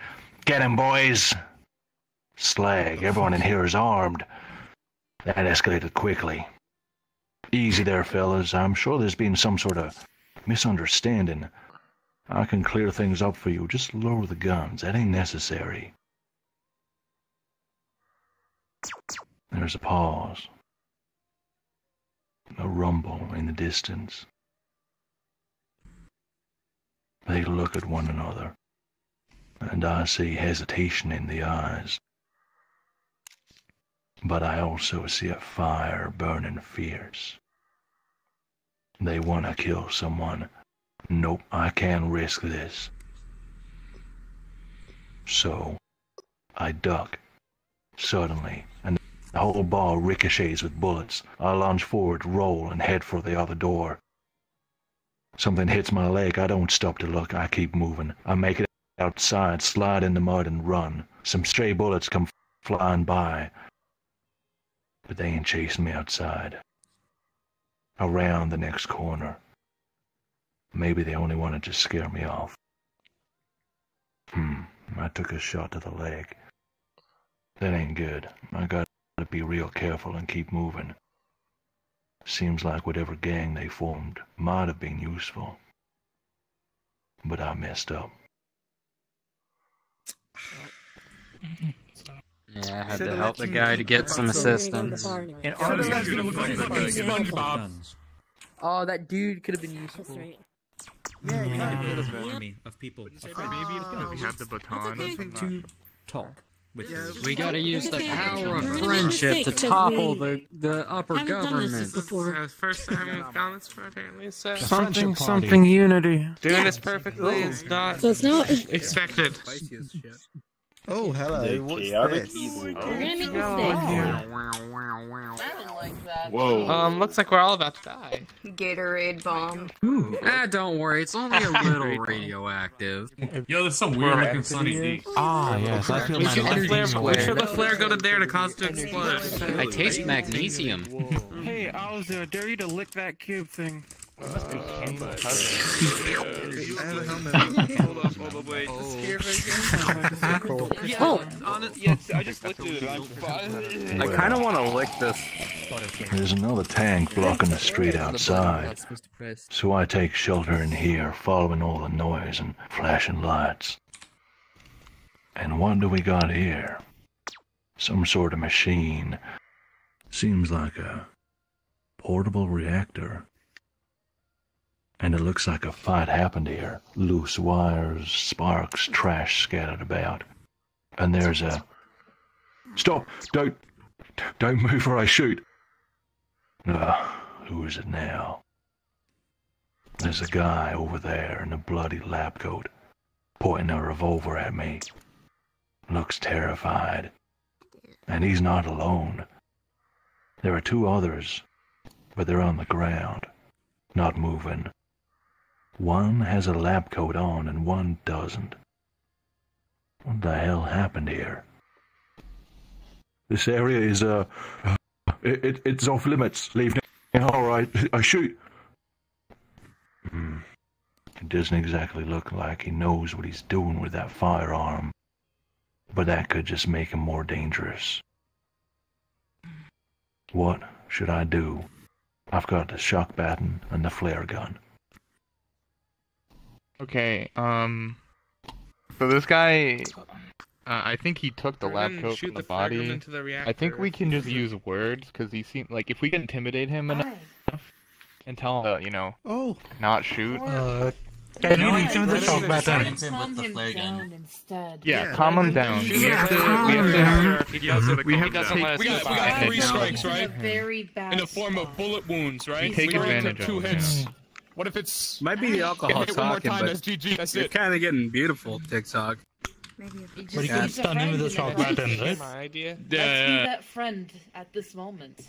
Get him, boys! Slag, everyone in here is armed. That escalated quickly. Easy there, fellas. I'm sure there's been some sort of misunderstanding. I can clear things up for you. Just lower the guns. That ain't necessary. There's a pause. A rumble in the distance. They look at one another, and I see hesitation in the eyes. But I also see a fire burning fierce. They want to kill someone. Nope, I can't risk this. So, I duck. Suddenly, and the whole bar ricochets with bullets. I lunge forward, roll, and head for the other door. Something hits my leg. I don't stop to look. I keep moving. I make it outside, slide in the mud, and run. Some stray bullets come flying by. But they ain't chasing me outside. Around the next corner. Maybe they only wanted to scare me off. Hmm, I took a shot to the leg. That ain't good. I gotta be real careful and keep moving. Seems like whatever gang they formed might have been useful. But I messed up. Yeah, I had to help the guy to get some assistance. And So this guy's gonna look like SpongeBob. Oh, that dude could have been useful. Yeah, yeah. army of people. Maybe we have the baton. to talk with you. We gotta use the power of friendship mistake, to 'cause topple the, the upper haven't this government. before. That's first time we've done this for apparently, so. Something, something unity. Doing this perfectly is not So it's not- expected. Oh, hello. Big What's chaotic this? evil. We're gonna make a Go mistake. I didn't like that. Whoa. Um, looks like we're all about to die. Gatorade bomb. Ah, don't worry, it's only a [LAUGHS] little radioactive. Yo, there's some weird looking Sunny D. Ah, yes, I feel We my should, the life flare, being we should the aware. flare go to there to cause it to explode. I taste magnesium. Hey, Owzer, dare you to lick that cube thing? Oh, it. I'm fine. I kind of want to lick this. There's another tank blocking the street outside. So I take shelter in here, following all the noise and flashing lights. And what do we got here? Some sort of machine. Seems like a portable reactor. And it looks like a fight happened here. Loose wires, sparks, trash scattered about. And there's a. Stop! Don't. Don't move or I shoot. Ah, who is it now? There's a guy over there in a bloody lab coat, pointing a revolver at me. Looks terrified. And he's not alone. There are two others, but they're on the ground, not moving. One has a lab coat on and one doesn't. What the hell happened here? This area is, uh, it, it, it's off limits. Leave now. All right, I shoot. Hmm. It doesn't exactly look like he knows what he's doing with that firearm, but that could just make him more dangerous. What should I do? I've got the shock baton and the flare gun. Okay, um, so this guy, uh, I think he took the Go lab ahead and coat from the the body. into the I think we can just use words because he seemed like if we can intimidate him enough and tell him, to, you know, oh, not shoot. Uh, can you reach him with the shock baton? Calm him down instead. Yeah, calm him down. We Yeah, have to. calm We have him down. We have to. We have to take. We got three Three strikes, In a right? very bad In the form of bullet wounds, right? Take advantage two of it, hits. Yeah. What if it's Might be the alcohol Get hit one more talking, time, but that's GG. That's you're kind of getting beautiful, TikTok. Maybe if He just you can needs stun him with a friend shock in there. baton, right? My idea. Let's be that friend at this moment.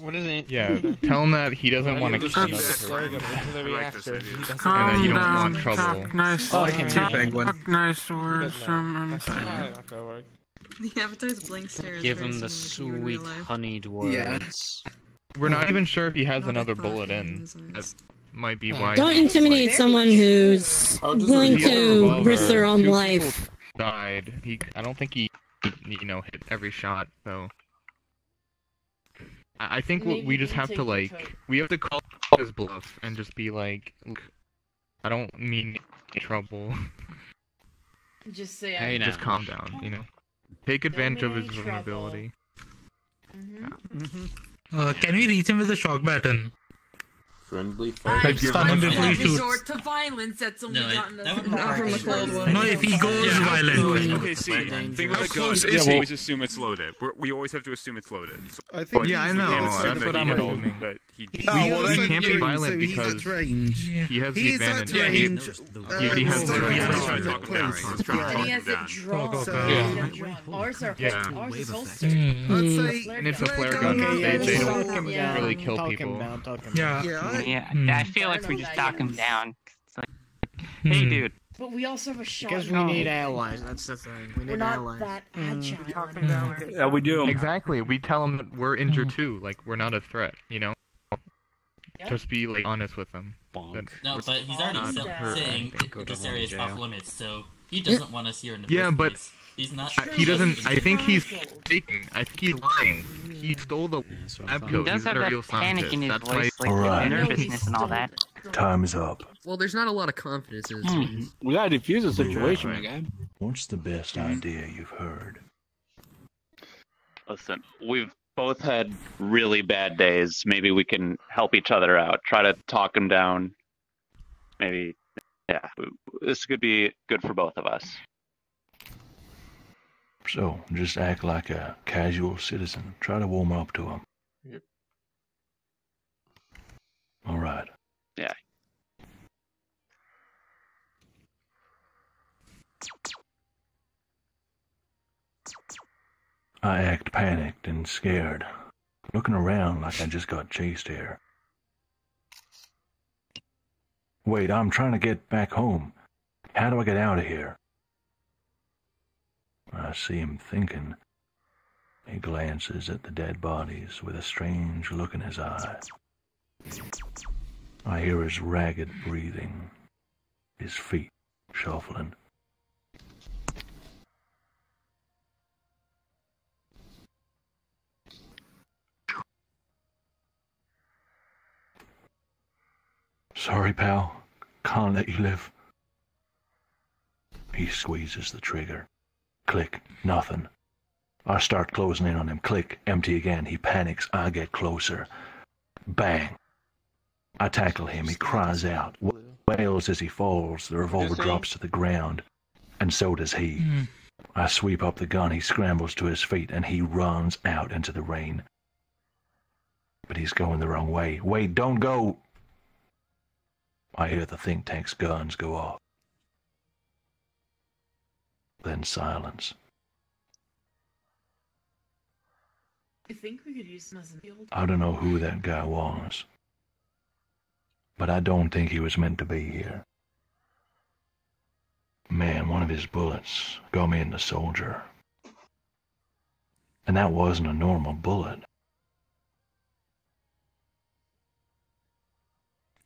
What is it? Yeah, [LAUGHS] tell him that he doesn't want to kill another Sorry, person. into the reactor. He doesn't- And that you don't want trouble. nice, Oh, I can talk, do that one. talk nice words from inside. The avatar's blank stare Give him the similar to you in real sweet life. honeyed Yeah. words. We're not even sure if he has another bullet in. That might be hmm. why. Don't intimidate someone who's willing He had a to risk their own Two life. Died. He. I don't think he, you know, hit every shot. So. I I think Maybe we just have to like choke. we have to call his bluff and just be like, look, I don't mean trouble. [LAUGHS] Just say Hey, I'm just calm down. You know, take advantage of his mean any trouble. vulnerability. Mm-hmm. Mm-hmm. Uh, can we reach him with a shock baton? Friendly Like stun him before he resort to violence that's only No, gotten that us not from the cold one. No, if he goes Yeah, violent. Okay, see, thing with How the close guns is is he? always assume it's loaded. We're, we always have to assume it's loaded. So, I think but Yeah, I we know, can't assume that's that what he I'm had- assuming. That he, Oh, well, he that's can't be range, violent so he's because at range. he has the He is advantage. at range. He already has the Uh, Yeah, let's advantage. try to talk him down. Let's try to And talk he him has it down. drawn. So- Yeah. Ours are Yeah. ours is holstered. I'd say And it's a flare gun. gun. Okay, They, yeah, they just don't talk him down. really kill Talk people. him down, talk him Yeah. Yeah, I, Hmm. I feel like we just talk him down. It's like, hey, Hmm. dude. But we also have a shot. Because we need allies. That's the thing. We We're need not allies. that Mm. agile anymore. Yeah, we do. Exactly. We tell them that we're injured too. Like we're not a threat. You know. Yeah. Just be like honest with them. Bonk. No, but he's already not sa- saying this area is off limits, so he doesn't want us here in the Yeah, first but. He's not. I- he doesn't. I think he's faking. I think he's lying. He stole the lab He does have that real panic in his That's voice, like Alright. the nervousness and all that. Time is up. Well, there's not a lot of confidence in this. Hmm. We gotta defuse the situation, my guy. What's the best idea you've heard? Listen, we've both had really bad days. Maybe we can help each other out. Try to talk him down. Maybe, yeah, this could be good for both of us. So, just act like a casual citizen. Try to warm up to him. Yep. All right. Yeah. I act panicked and scared, looking around like I just got chased here. Wait, I'm trying to get back home. How do I get out of here? I see him thinking. He glances at the dead bodies with a strange look in his eye. I hear his ragged breathing, his feet shuffling. Sorry, pal. Can't let you live. He squeezes the trigger. Click. Nothing. I start closing in on him. Click. Empty again. He panics. I get closer. Bang. I tackle him. He cries out. Wails as he falls. The revolver drops to the ground. And so does he. Hmm. I sweep up the gun. He scrambles to his feet and he runs out into the rain. But he's going the wrong way. Wait, don't go. I hear the think tank's guns go off. Then silence. I think we could use him as an field. I don't know who that guy was. But I don't think he was meant to be here. Man, one of his bullets got me in the soldier. And that wasn't a normal bullet.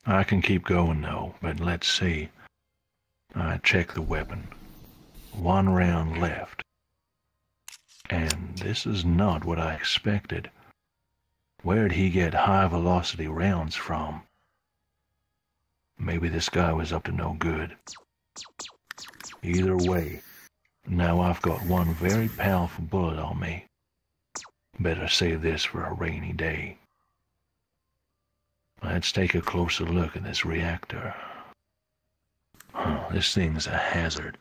I can keep going though, but let's see. I check the weapon. One round left. And this is not what I expected. Where'd he get high velocity rounds from? Maybe this guy was up to no good. Either way, now I've got one very powerful bullet on me. Better save this for a rainy day. Let's take a closer look at this reactor. Huh, this thing's a hazard.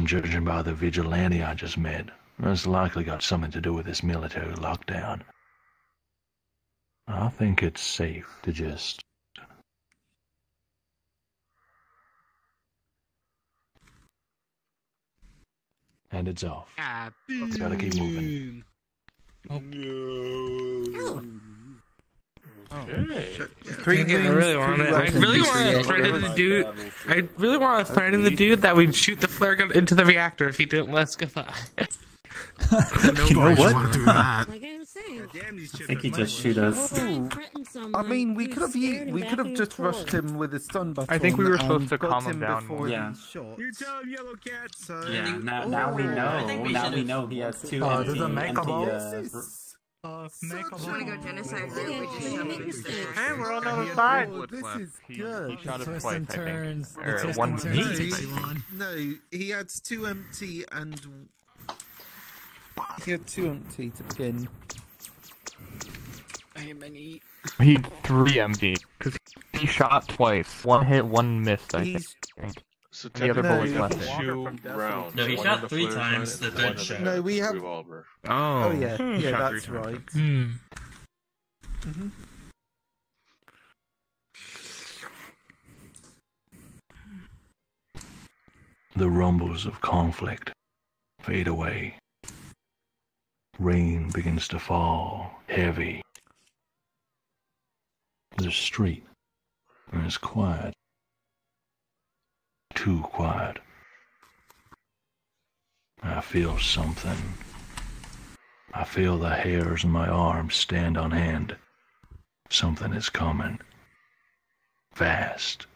And Judging by the vigilante I just met, it's likely got something to do with this military lockdown. I think it's safe to just And it's off. Ah, Gotta keep moving. Three I really want it. I really want to threaten the dude. I really want to threaten the dude that we'd shoot the flare gun into the reactor if he didn't let us go by. [LAUGHS] You know what? Like I was saying. I think he just shoot us. I mean, we could have we could have just rushed him with his stun button. I think we were supposed to got calm him him down before more. he Yeah. shot. You tell him yellow cat, son. Yeah, now, oh. now we know. Now we know he has two Oh, empty, does it make a empty uh, ball? Uh, So if you want to go genocide route, we just shove him into the Hey, we're on the other Oh, side. this is good. he shot him twice, I turns. think. Or one and No, he had two empty and He had two empty to begin. I am an eat. He three empty because he shot twice. One hit, one missed. I He's- think. So And the other technically, bullet you left. have two rounds. No, he one shot three times, the and one third in shot. No, we have- revolver. Oh, Oh yeah, Hmm. yeah, Shot that's three times. right. Hmm. hmm The rumbles of conflict fade away. Rain begins to fall, heavy. The street is quiet. Too quiet. I feel something. I feel the hairs on my arms stand on end. Something is coming. Fast.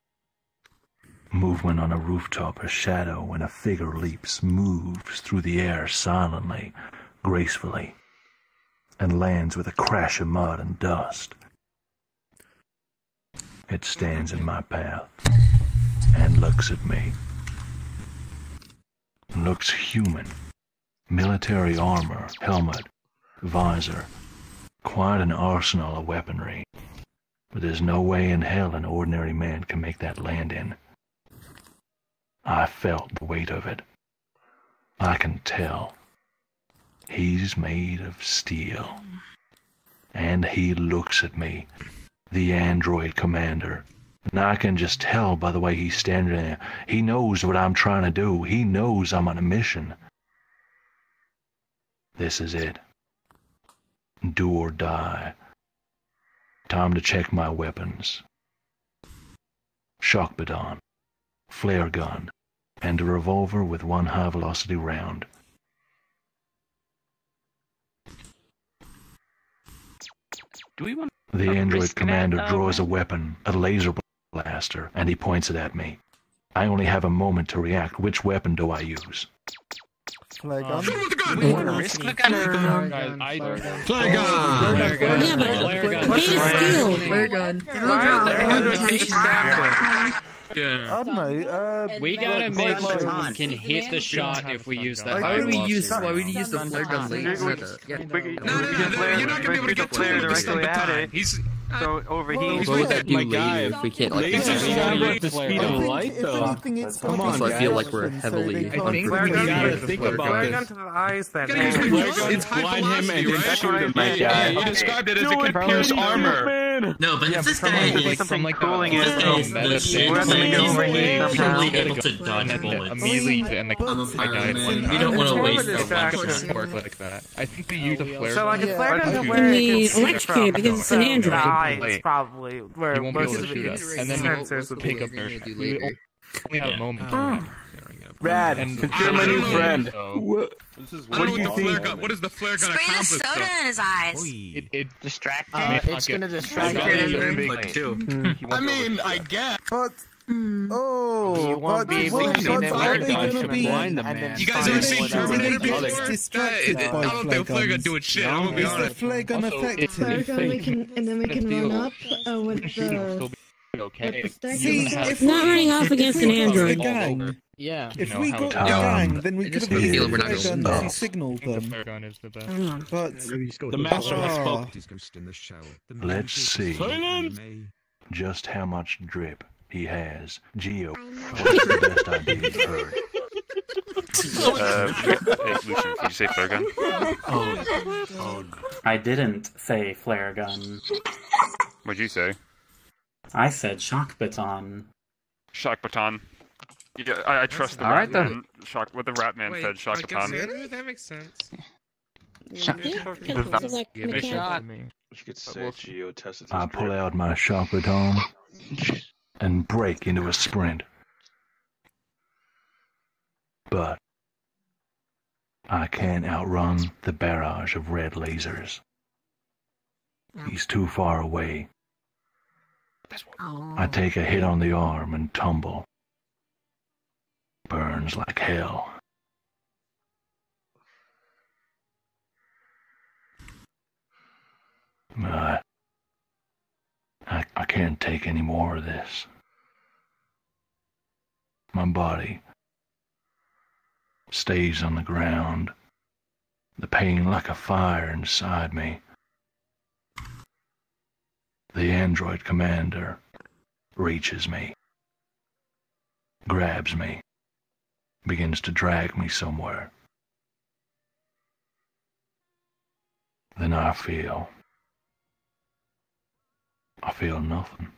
Movement on a rooftop, a shadow, and a figure leaps, moves through the air silently, gracefully, and lands with a crash of mud and dust. It stands in my path and looks at me. Looks human. Military armor, helmet, visor, quite an arsenal of weaponry. But there's no way in hell an ordinary man can make that land in. I felt the weight of it. I can tell. He's made of steel. And he looks at me, the android commander. And I can just tell by the way he's standing there. He knows what I'm trying to do. He knows I'm on a mission. This is it. Do or die. Time to check my weapons. Shock baton, flare gun, and a revolver with one high velocity round. Do we want The android commander um, draws a weapon, a laser blaster, and he points it at me. I only have a moment to react. Which weapon do I use? Flare gun. We want to risk the. Yeah, but Flare gun. What's Flare the gun. skill? Flare gun. Yeah. I don't know. Uh, We gotta make sure we can hit the shot if we use that. Why would we use- why would we use the flare gun later? We can flare, you're not gonna be able to get flare to him with the directly at it. He's So overheat. What would that do later if we can't like? Laser we shot gotta with use the speed of light, think, though. If anything, it's Come on, So I feel like we're heavily. they can't I think flare we gun. gotta think about Flare this. gun to the eyes then. Gotta use the it's high blind him and velocity, then right? shoot him. my guy. You described it as it could pierce armor. No, but Yeah, if this from guy like, is something like cooling it. this guy is Meta legit. We're having to get he's overheat somehow. able to dodge bullets. immediately, and the I'm a I died fireman. one We don't want to waste really our distracting. weapons. doesn't work like that. I think we use a flare. So like a flare gun to I where it mean, can see electrocute because it's an android. eyes, Wait. probably where won't be most able to of shoot the us, and then sensors would pick up their. do We only have a moment. Oh. To. Rad, And since you're my new friend. So, This is don't know way what the too flare long. gun. What is the flare gun Spray the soda though? in his eyes. it, it Distract may Uh, not it's gonna distract It's you gonna in be your big, input too. I mean, I guess. But Hmm. oh, You won't but, be able to see them are they gonna be? blind them, man. You guys ever seen Terminator before? It's distracted by I don't think flare flare gun guns. doing shit. I'm gonna be Is the honest. flare gun Also, it- effective? it- Flare gun, we can, and then we can run up uh, with Gonna shoot him, the. okay. See, stack. if Not running off against an android. A gang, Yeah. if know we got it a goes. gang, then we could have makes used me the feel we're flare gonna gun stop. to signal The them. flare gun is the best. Hang on. But The master has spoken. Let's see Silence! just how much drip he has. Geo, what's the best idea you've heard? [LAUGHS] Uh, hey, Lucian, did you say flare gun? Oh. I didn't say flare gun. What'd you say? I said shock baton. Shock baton. Yeah, I, I trust the All right, rat then. man. Shock what the rat man said. Shock like upon. Xanadu? That makes sense. Yeah, so like Give it a mechanical. shot. We should get Sergio tested. I pull out my shock baton and break into a sprint. But I can't outrun the barrage of red lasers. He's too far away. I take a hit on the arm and tumble. Burns like hell. I, I, I can't take any more of this. My body stays on the ground, the pain like a fire inside me. The android commander reaches me, grabs me, begins to drag me somewhere. Then I feel. I feel nothing.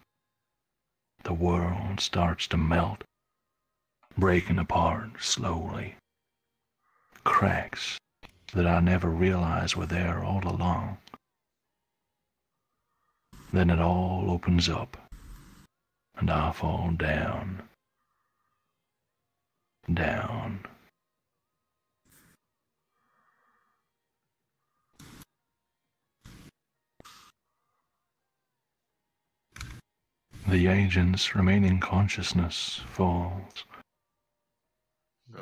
The world starts to melt, breaking apart slowly. Cracks that I never realized were there all along. Then it all opens up, and I fall down, down. The agent's remaining consciousness falls,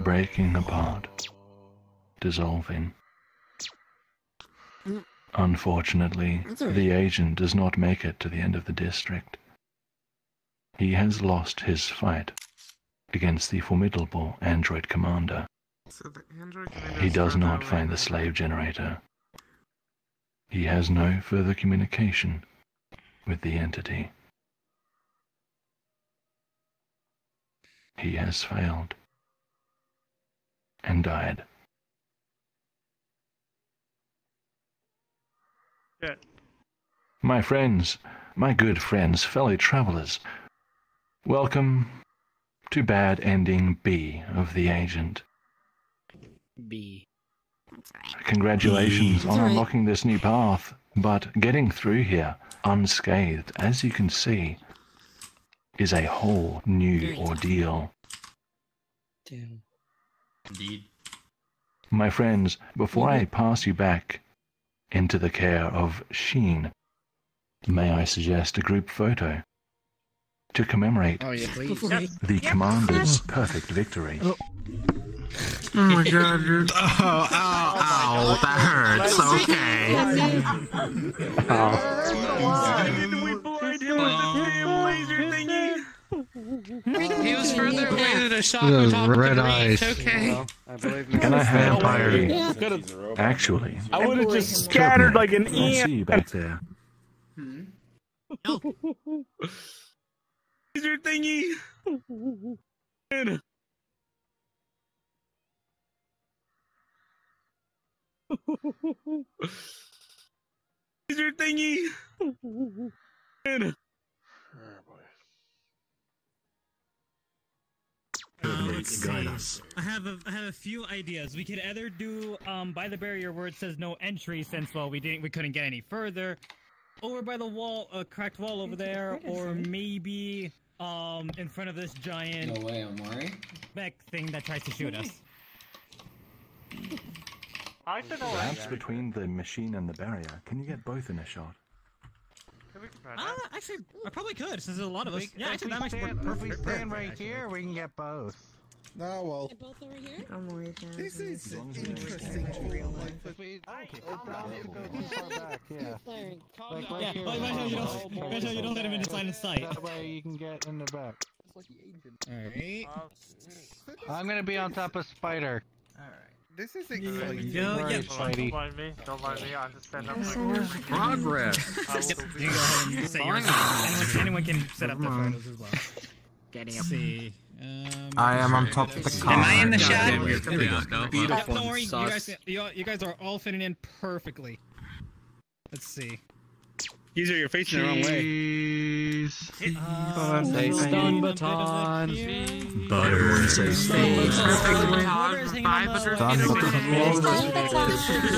breaking apart, dissolving. Unfortunately, the agent does not make it to the end of the district. He has lost his fight against the formidable android commander. So the android He does not find the slave generator. He has no further communication with the entity. He has failed and died. Yeah. My friends, my good friends, fellow travelers, welcome to bad ending B of the agent. B. Congratulations That's on right. unlocking this new path, but getting through here unscathed, as you can see, is a whole new ordeal. Damn. Indeed. My friends, before I mm-hmm. pass you back into the care of Sheen, may I suggest a group photo to commemorate Oh, yeah, please. the commander's perfect victory. Oh, oh my god, dude. [LAUGHS] Oh, ow, ow, that hurts. Okay. He was further away than a shot Those top red could eyes. reach. Okay. I believe Can I have Vampire. my... Actually, I would have just scattered like an ant. I'll see you back there. [LAUGHS] Laser thingy. Laser thingy. Guide us. I have a I have a few ideas. We could either do um by the barrier where it says no entry since well we didn't we couldn't get any further, over by the wall a cracked wall over there, or maybe um in front of this giant No way, Omari. mech thing that tries to shoot us. i should know Perhaps between the machine and the barrier, can you get both in a shot? Uh, actually, I probably could since there's a lot of us. We- Yeah, actually that makes stand, perfect. If we perfect, stand right actually. here, we can get both. Oh well. Both over here? I'm always. This is interesting to real life. If we, okay, calm down. Go far back, yeah. Flaring. Like right Yeah, here. but imagine you don't- Okay. imagine you don't let him into line of sight. That way you can get in the back. Alright. I'm gonna be on top of Spider. This is exciting. yeah, Where yeah. is Spidey? mind me. Don't mind me. I'll just stand up. Progress. Yep, you go ahead and set yours. Anyone, anyone can set up their photos as well. Getting Let's see. Um, I am on top of the car. Am I in the shot? damn, you're There we go. beautiful. Beautiful. Don't worry, you guys, you, guys are all fitting in perfectly. Let's see. Geezer, you're facing the wrong way. Stun baton. Butter says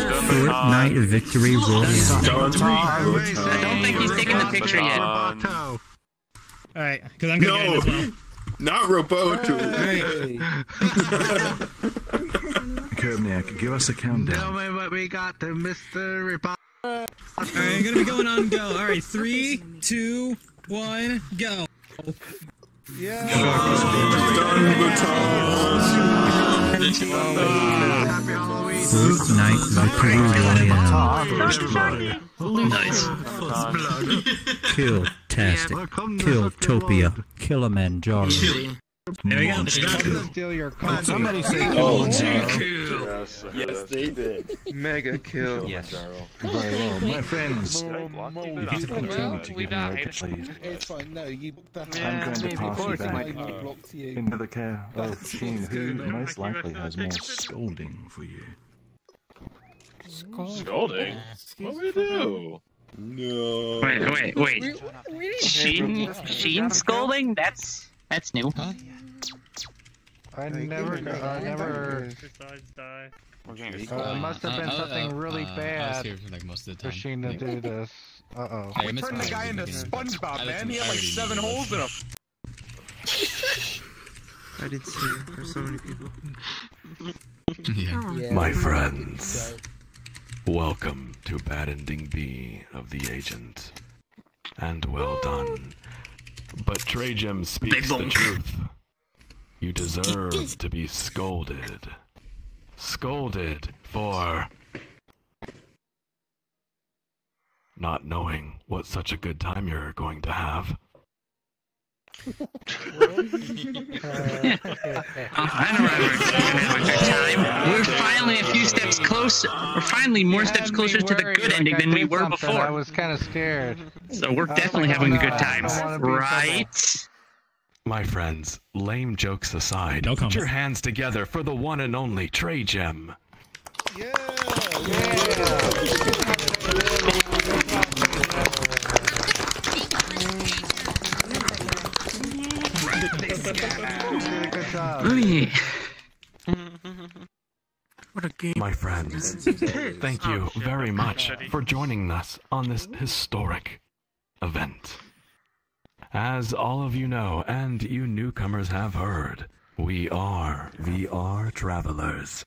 Fortnite Victory Royale. I don't think he's taken the picture yet. Alright, because I'm gonna No, get in as well. Not Roboto. [LAUGHS] Kerbniak, give us a countdown. Tell me what we got to Mr. Republic. Alright, I'm gonna be going on go. Alright, three, two, one, go. Fortnite Victory Royale. Nice. Kill Tastic. Kill Topia. Kilimanjaro. There we go. Steal your car. Somebody say Oh, Yes, Yes, they did. Mega kill. Yes. Very well, my friends. If you continue to we give me died. right, please. It's fine. No, you. That's I'm going to maybe pass you back I uh, blocked you. into the care of Sheen, who most likely has more scolding for you. Scolding? What do we do? No. Wait, wait, wait. Sheen, Sheen scolding? That's that's new. Huh? I never, I never. We're Uh, it must have been Uh, uh, something uh, really uh, I was bad here for like most of the for time. Sheen to Yeah. do this. Uh oh. I miss Turn the guy into Man. SpongeBob, I man. He had like seven holes in him. [LAUGHS] I did see it for so many people. [LAUGHS] Yeah. My friends, welcome to Bad Ending B of the Agent. And well done. But Trajum speaks the truth. You deserve to be scolded. Scolded for not knowing what such a good time you're going to have. I we're having a good time. We're finally a few steps closer. We're finally more steps closer to the good ending than we were before. I was kind of scared. So we're definitely having a good time, right? My friends, lame jokes aside, No put your hands together for the one and only Trey Gem. Good a game. My friends, thank you very much for joining us on this historic event. As all of you know, and you newcomers have heard, we are VR travelers.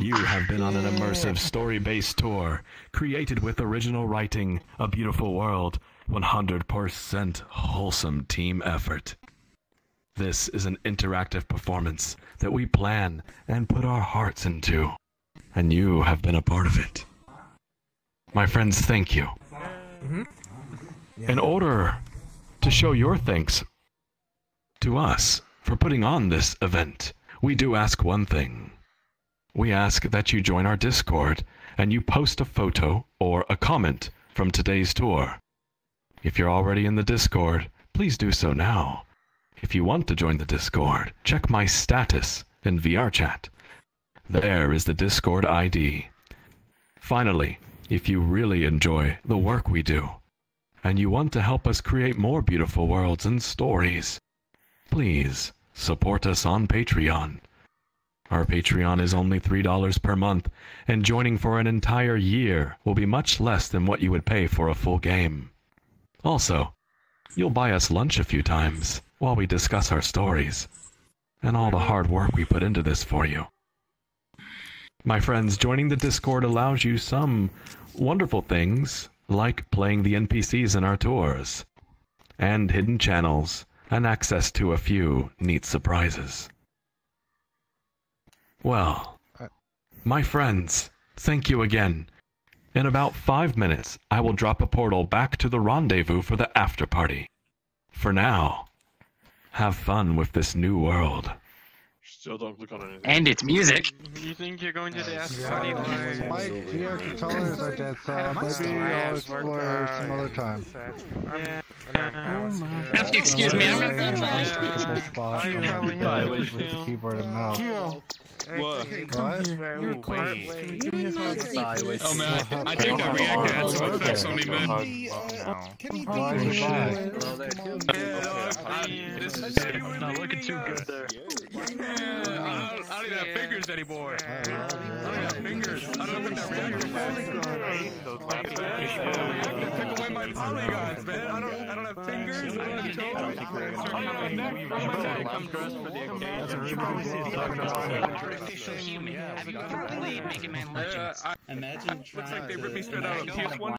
You have been on an immersive story based tour, created with original writing, a beautiful world, 100% wholesome team effort. This is an interactive performance that we plan and put our hearts into, and you have been a part of it. My friends, thank you. In order to show your thanks to us for putting on this event, we do ask one thing. We ask that you join our Discord and you post a photo or a comment from today's tour. If you're already in the Discord, please do so now. If you want to join the Discord, check my status in VRChat. There is the Discord ID. Finally, if you really enjoy the work we do, and you want to help us create more beautiful worlds and stories, please support us on Patreon. Our Patreon is only $3 per month, and joining for an entire year will be much less than what you would pay for a full game. Also, you'll buy us lunch a few times while we discuss our stories and all the hard work we put into this for you. My friends, joining the Discord allows you some wonderful things like playing the NPCs in our tours, and hidden channels, and access to a few neat surprises. Well, uh. my friends, thank you again. In about five minutes, I will drop a portal back to the rendezvous for the after party. For now, have fun with this new world. Still don't click on anything. And it's music. You think you're going to the after Yeah, party? my VR controllers are dead, so maybe I'll explore some other time. Have to excuse me. I'm Comfortable spot with the keyboard and mouse. What? You're quiet. Oh man, I, I think that reactor had some effects on me, man. Can he Why be is here? This is not looking too good there. I don't, I don't even have fingers anymore. I don't have fingers. I don't know what that reactor is. Took away my polygons, man. I don't, I don't have fingers. I don't have toes. I don't have neck. My neck. I'm dressed for the occasion. Artificial human. Have you ever played Mega Man Legends? Imagine Looks like they trying ripped me to straight out of PS1.